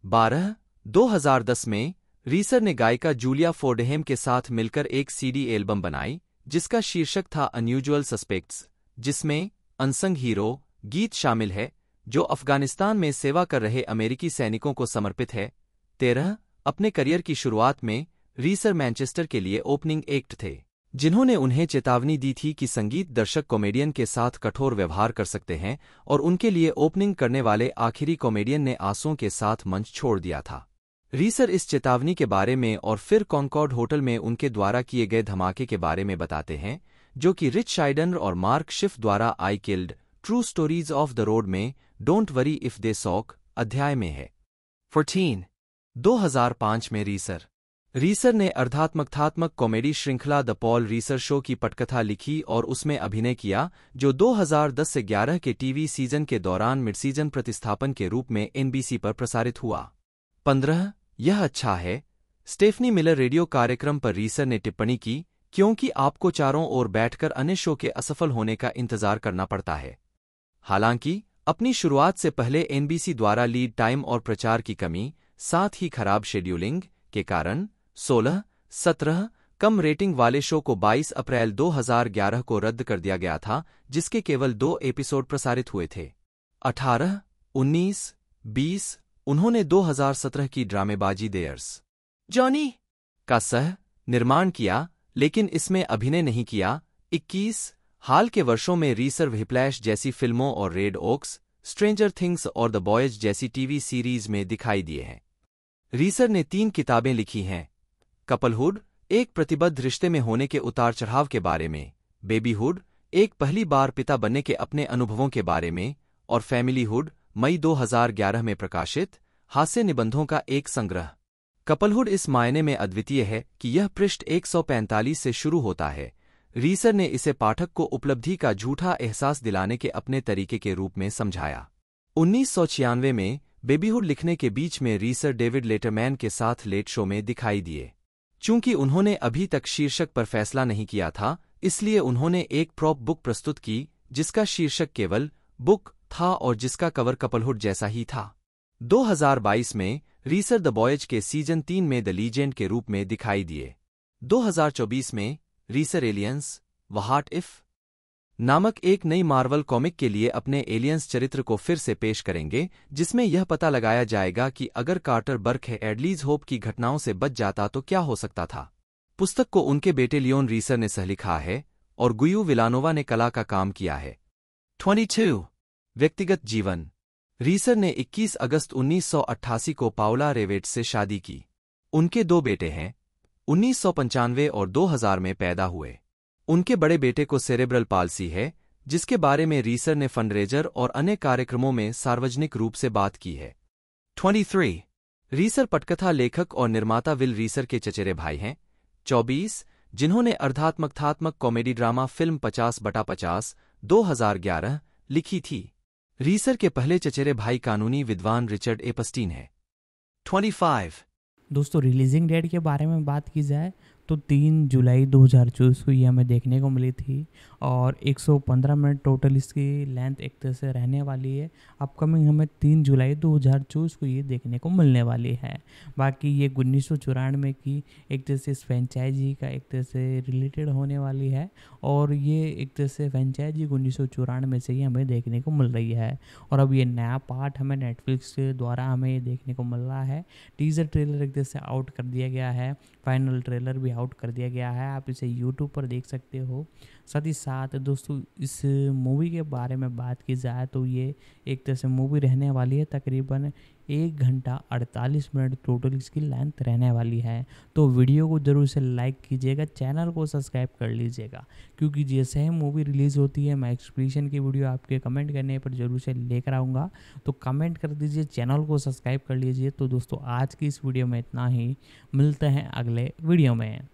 12 2010 में रीसर ने गायिका जूलिया फोर्डहेम के साथ मिलकर एक सीडी एल्बम बनाई, जिसका शीर्षक था अनयूजुअल सस्पेक्ट्स जिसमें अनसंग हीरो गीत शामिल है, जो अफ़गानिस्तान में सेवा कर रहे अमेरिकी सैनिकों को समर्पित है। तेरह, अपने करियर की शुरुआत में रीसर मैनचेस्टर के लिए ओपनिंग एक्ट थे। जिन्होंने उन्हें चेतावनी दी थी कि संगीत दर्शक कॉमेडियन के साथ कठोर व्यवहार कर सकते हैं और उनके लिए ओपनिंग करने वाले आखिरी कॉमेडियन ने आंसुओं के साथ मंच छोड़ दिया था। रीसर इस चेतावनी के बारे में और फिर कॉन्कॉर्ड होटल में उनके द्वारा किए गए धमाके के बारे में बताते हैं, जो कि रिच शाइडन और मार्क शिफ द्वारा I Killed, True Stories of the Road में, Don't Worry If They Sock, अध्याय में है। फोर्टीन 2005 में रीसर रीसर ने अर्धात्मकथात्मक कॉमेडी श्रृंखला द पॉल रीसर शो की पटकथा लिखी और उसमें अभिनय किया, जो 2010 से 11 के टीवी सीज़न के दौरान मिड सीज़न प्रतिस्थापन के रूप में एनबीसी पर प्रसारित हुआ। 15 यह अच्छा है। स्टेफनी मिलर रेडियो कार्यक्रम पर रीसर ने टिप्पणी की, क्योंकि आपको चारों ओर बैठकर अन्य शो के असफल होने का इंतज़ार करना पड़ता है। हालाँकि, अपनी शुरुआत से पहले एनबीसी द्वारा लीड टाइम और प्रचार की कमी, साथ ही खराब शेड्यूलिंग के कारण 16, 17 कम रेटिंग वाले शो को 22 अप्रैल 2011 को रद्द कर दिया गया था जिसके केवल दो एपिसोड प्रसारित हुए थे। 18, 19, 20 उन्होंने 2017 की ड्रामेबाजी देयर्स जॉनी। का सह निर्माण किया लेकिन इसमें अभिनय नहीं किया। 21 हाल के वर्षों में रीसर विप्लैश जैसी फ़िल्मों और रेड ओक्स स्ट्रेंजर थिंग्स और द बॉयज़ जैसी टीवी सीरीज़ में दिखाई दिए हैं। रीसर ने तीन किताबें लिखी हैं। कपलहुड एक प्रतिबद्ध रिश्ते में होने के उतार चढ़ाव के बारे में, बेबीहुड एक पहली बार पिता बनने के अपने अनुभवों के बारे में, और फैमिली हुड मई 2011 में प्रकाशित हास्य निबंधों का एक संग्रह। कपलहुड इस मायने में अद्वितीय है कि यह पृष्ठ 145 से शुरू होता है। रीसर ने इसे पाठक को उपलब्धि का झूठा एहसास दिलाने के अपने तरीके के रूप में समझाया। उन्नीस सौ छियानवे में बेबीहुड लिखने के बीच में रीसर डेविड लेटरमैन के साथ लेट शो में दिखाई दिए। चूँकि उन्होंने अभी तक शीर्षक पर फैसला नहीं किया था, इसलिए उन्होंने एक प्रॉप बुक प्रस्तुत की, जिसका शीर्षक केवल बुक था और जिसका कवर कपलहुड जैसा ही था। 2022 में रीसर द बॉयज़ के सीज़न तीन में द लीजेंड के रूप में दिखाई दिए। 2024 में रीसर एलियंस वहाट इफ़ नामक एक नई मार्वल कॉमिक के लिए अपने एलियंस चरित्र को फिर से पेश करेंगे, जिसमें यह पता लगाया जाएगा कि अगर कार्टर बर्क है एडलीज होप की घटनाओं से बच जाता तो क्या हो सकता था। पुस्तक को उनके बेटे लियोन रीसर ने सहलिखा है, और गुयू विलानोवा ने कला का काम किया है। 22 व्यक्तिगत जीवन। रीसर ने 21 अगस्त 1988 को पाउला रेवेट से शादी की। उनके दो बेटे हैं, उन्नीस सौ पंचानवे और 2000 में पैदा हुए। उनके बड़े बेटे को सेरेब्रल पालसी है, जिसके बारे में रीसर ने फंडरेजर और अन्य कार्यक्रमों में सार्वजनिक रूप से बात की है। 23 रीसर पटकथा लेखक और निर्माता विल रीसर के चचेरे भाई हैं। 24 जिन्होंने अर्धात्मकथात्मक कॉमेडी ड्रामा फ़िल्म 50 बटा 50 2011 लिखी थी। रीसर के पहले चचेरे भाई कानूनी विद्वान रिचर्ड एपस्टीन है। 25 दोस्तों रिलीजिंग डेट के बारे में बात की जाए तो तीन जुलाई 2024 को ये हमें देखने को मिली थी। और 115 मिनट टोटल इसकी लेंथ एक तरह से रहने वाली है। अपकमिंग हमें तीन जुलाई 2024 को ये देखने को मिलने वाली है। बाकी ये उन्नीस सौ चौरानवे की एक तरह से इस फ्रेंचाइजी का एक तरह से रिलेटेड होने वाली है और ये एक तरह से फ्रेंचाइजी उन्नीस सौ चौरानवे से ही हमें देखने को मिल रही है। और अब ये नया पार्ट हमें नेटफ्लिक्स द्वारा हमें ये देखने को मिल रहा है। टीजर ट्रेलर एक तरह से आउट कर दिया गया है। फाइनल ट्रेलर भी आउट कर दिया गया है। आप इसे यूट्यूब पर देख सकते हो। साथ ही साथ दोस्तों, इस मूवी के बारे में बात की जाए तो ये एक तरह से मूवी रहने वाली है। तकरीबन एक घंटा अड़तालीस मिनट टोटल इसकी लेंथ रहने वाली है। तो वीडियो को ज़रूर से लाइक कीजिएगा चैनल को सब्सक्राइब कर लीजिएगा। क्योंकि जैसे ही मूवी रिलीज़ होती है, मैं एक्सप्लेशन की वीडियो आपके कमेंट करने पर ज़रूर से लेकर आऊँगा। तो कमेंट कर दीजिए चैनल को सब्सक्राइब कर लीजिए। तो दोस्तों, आज की इस वीडियो में इतना ही। मिलते हैं अगले वीडियो में।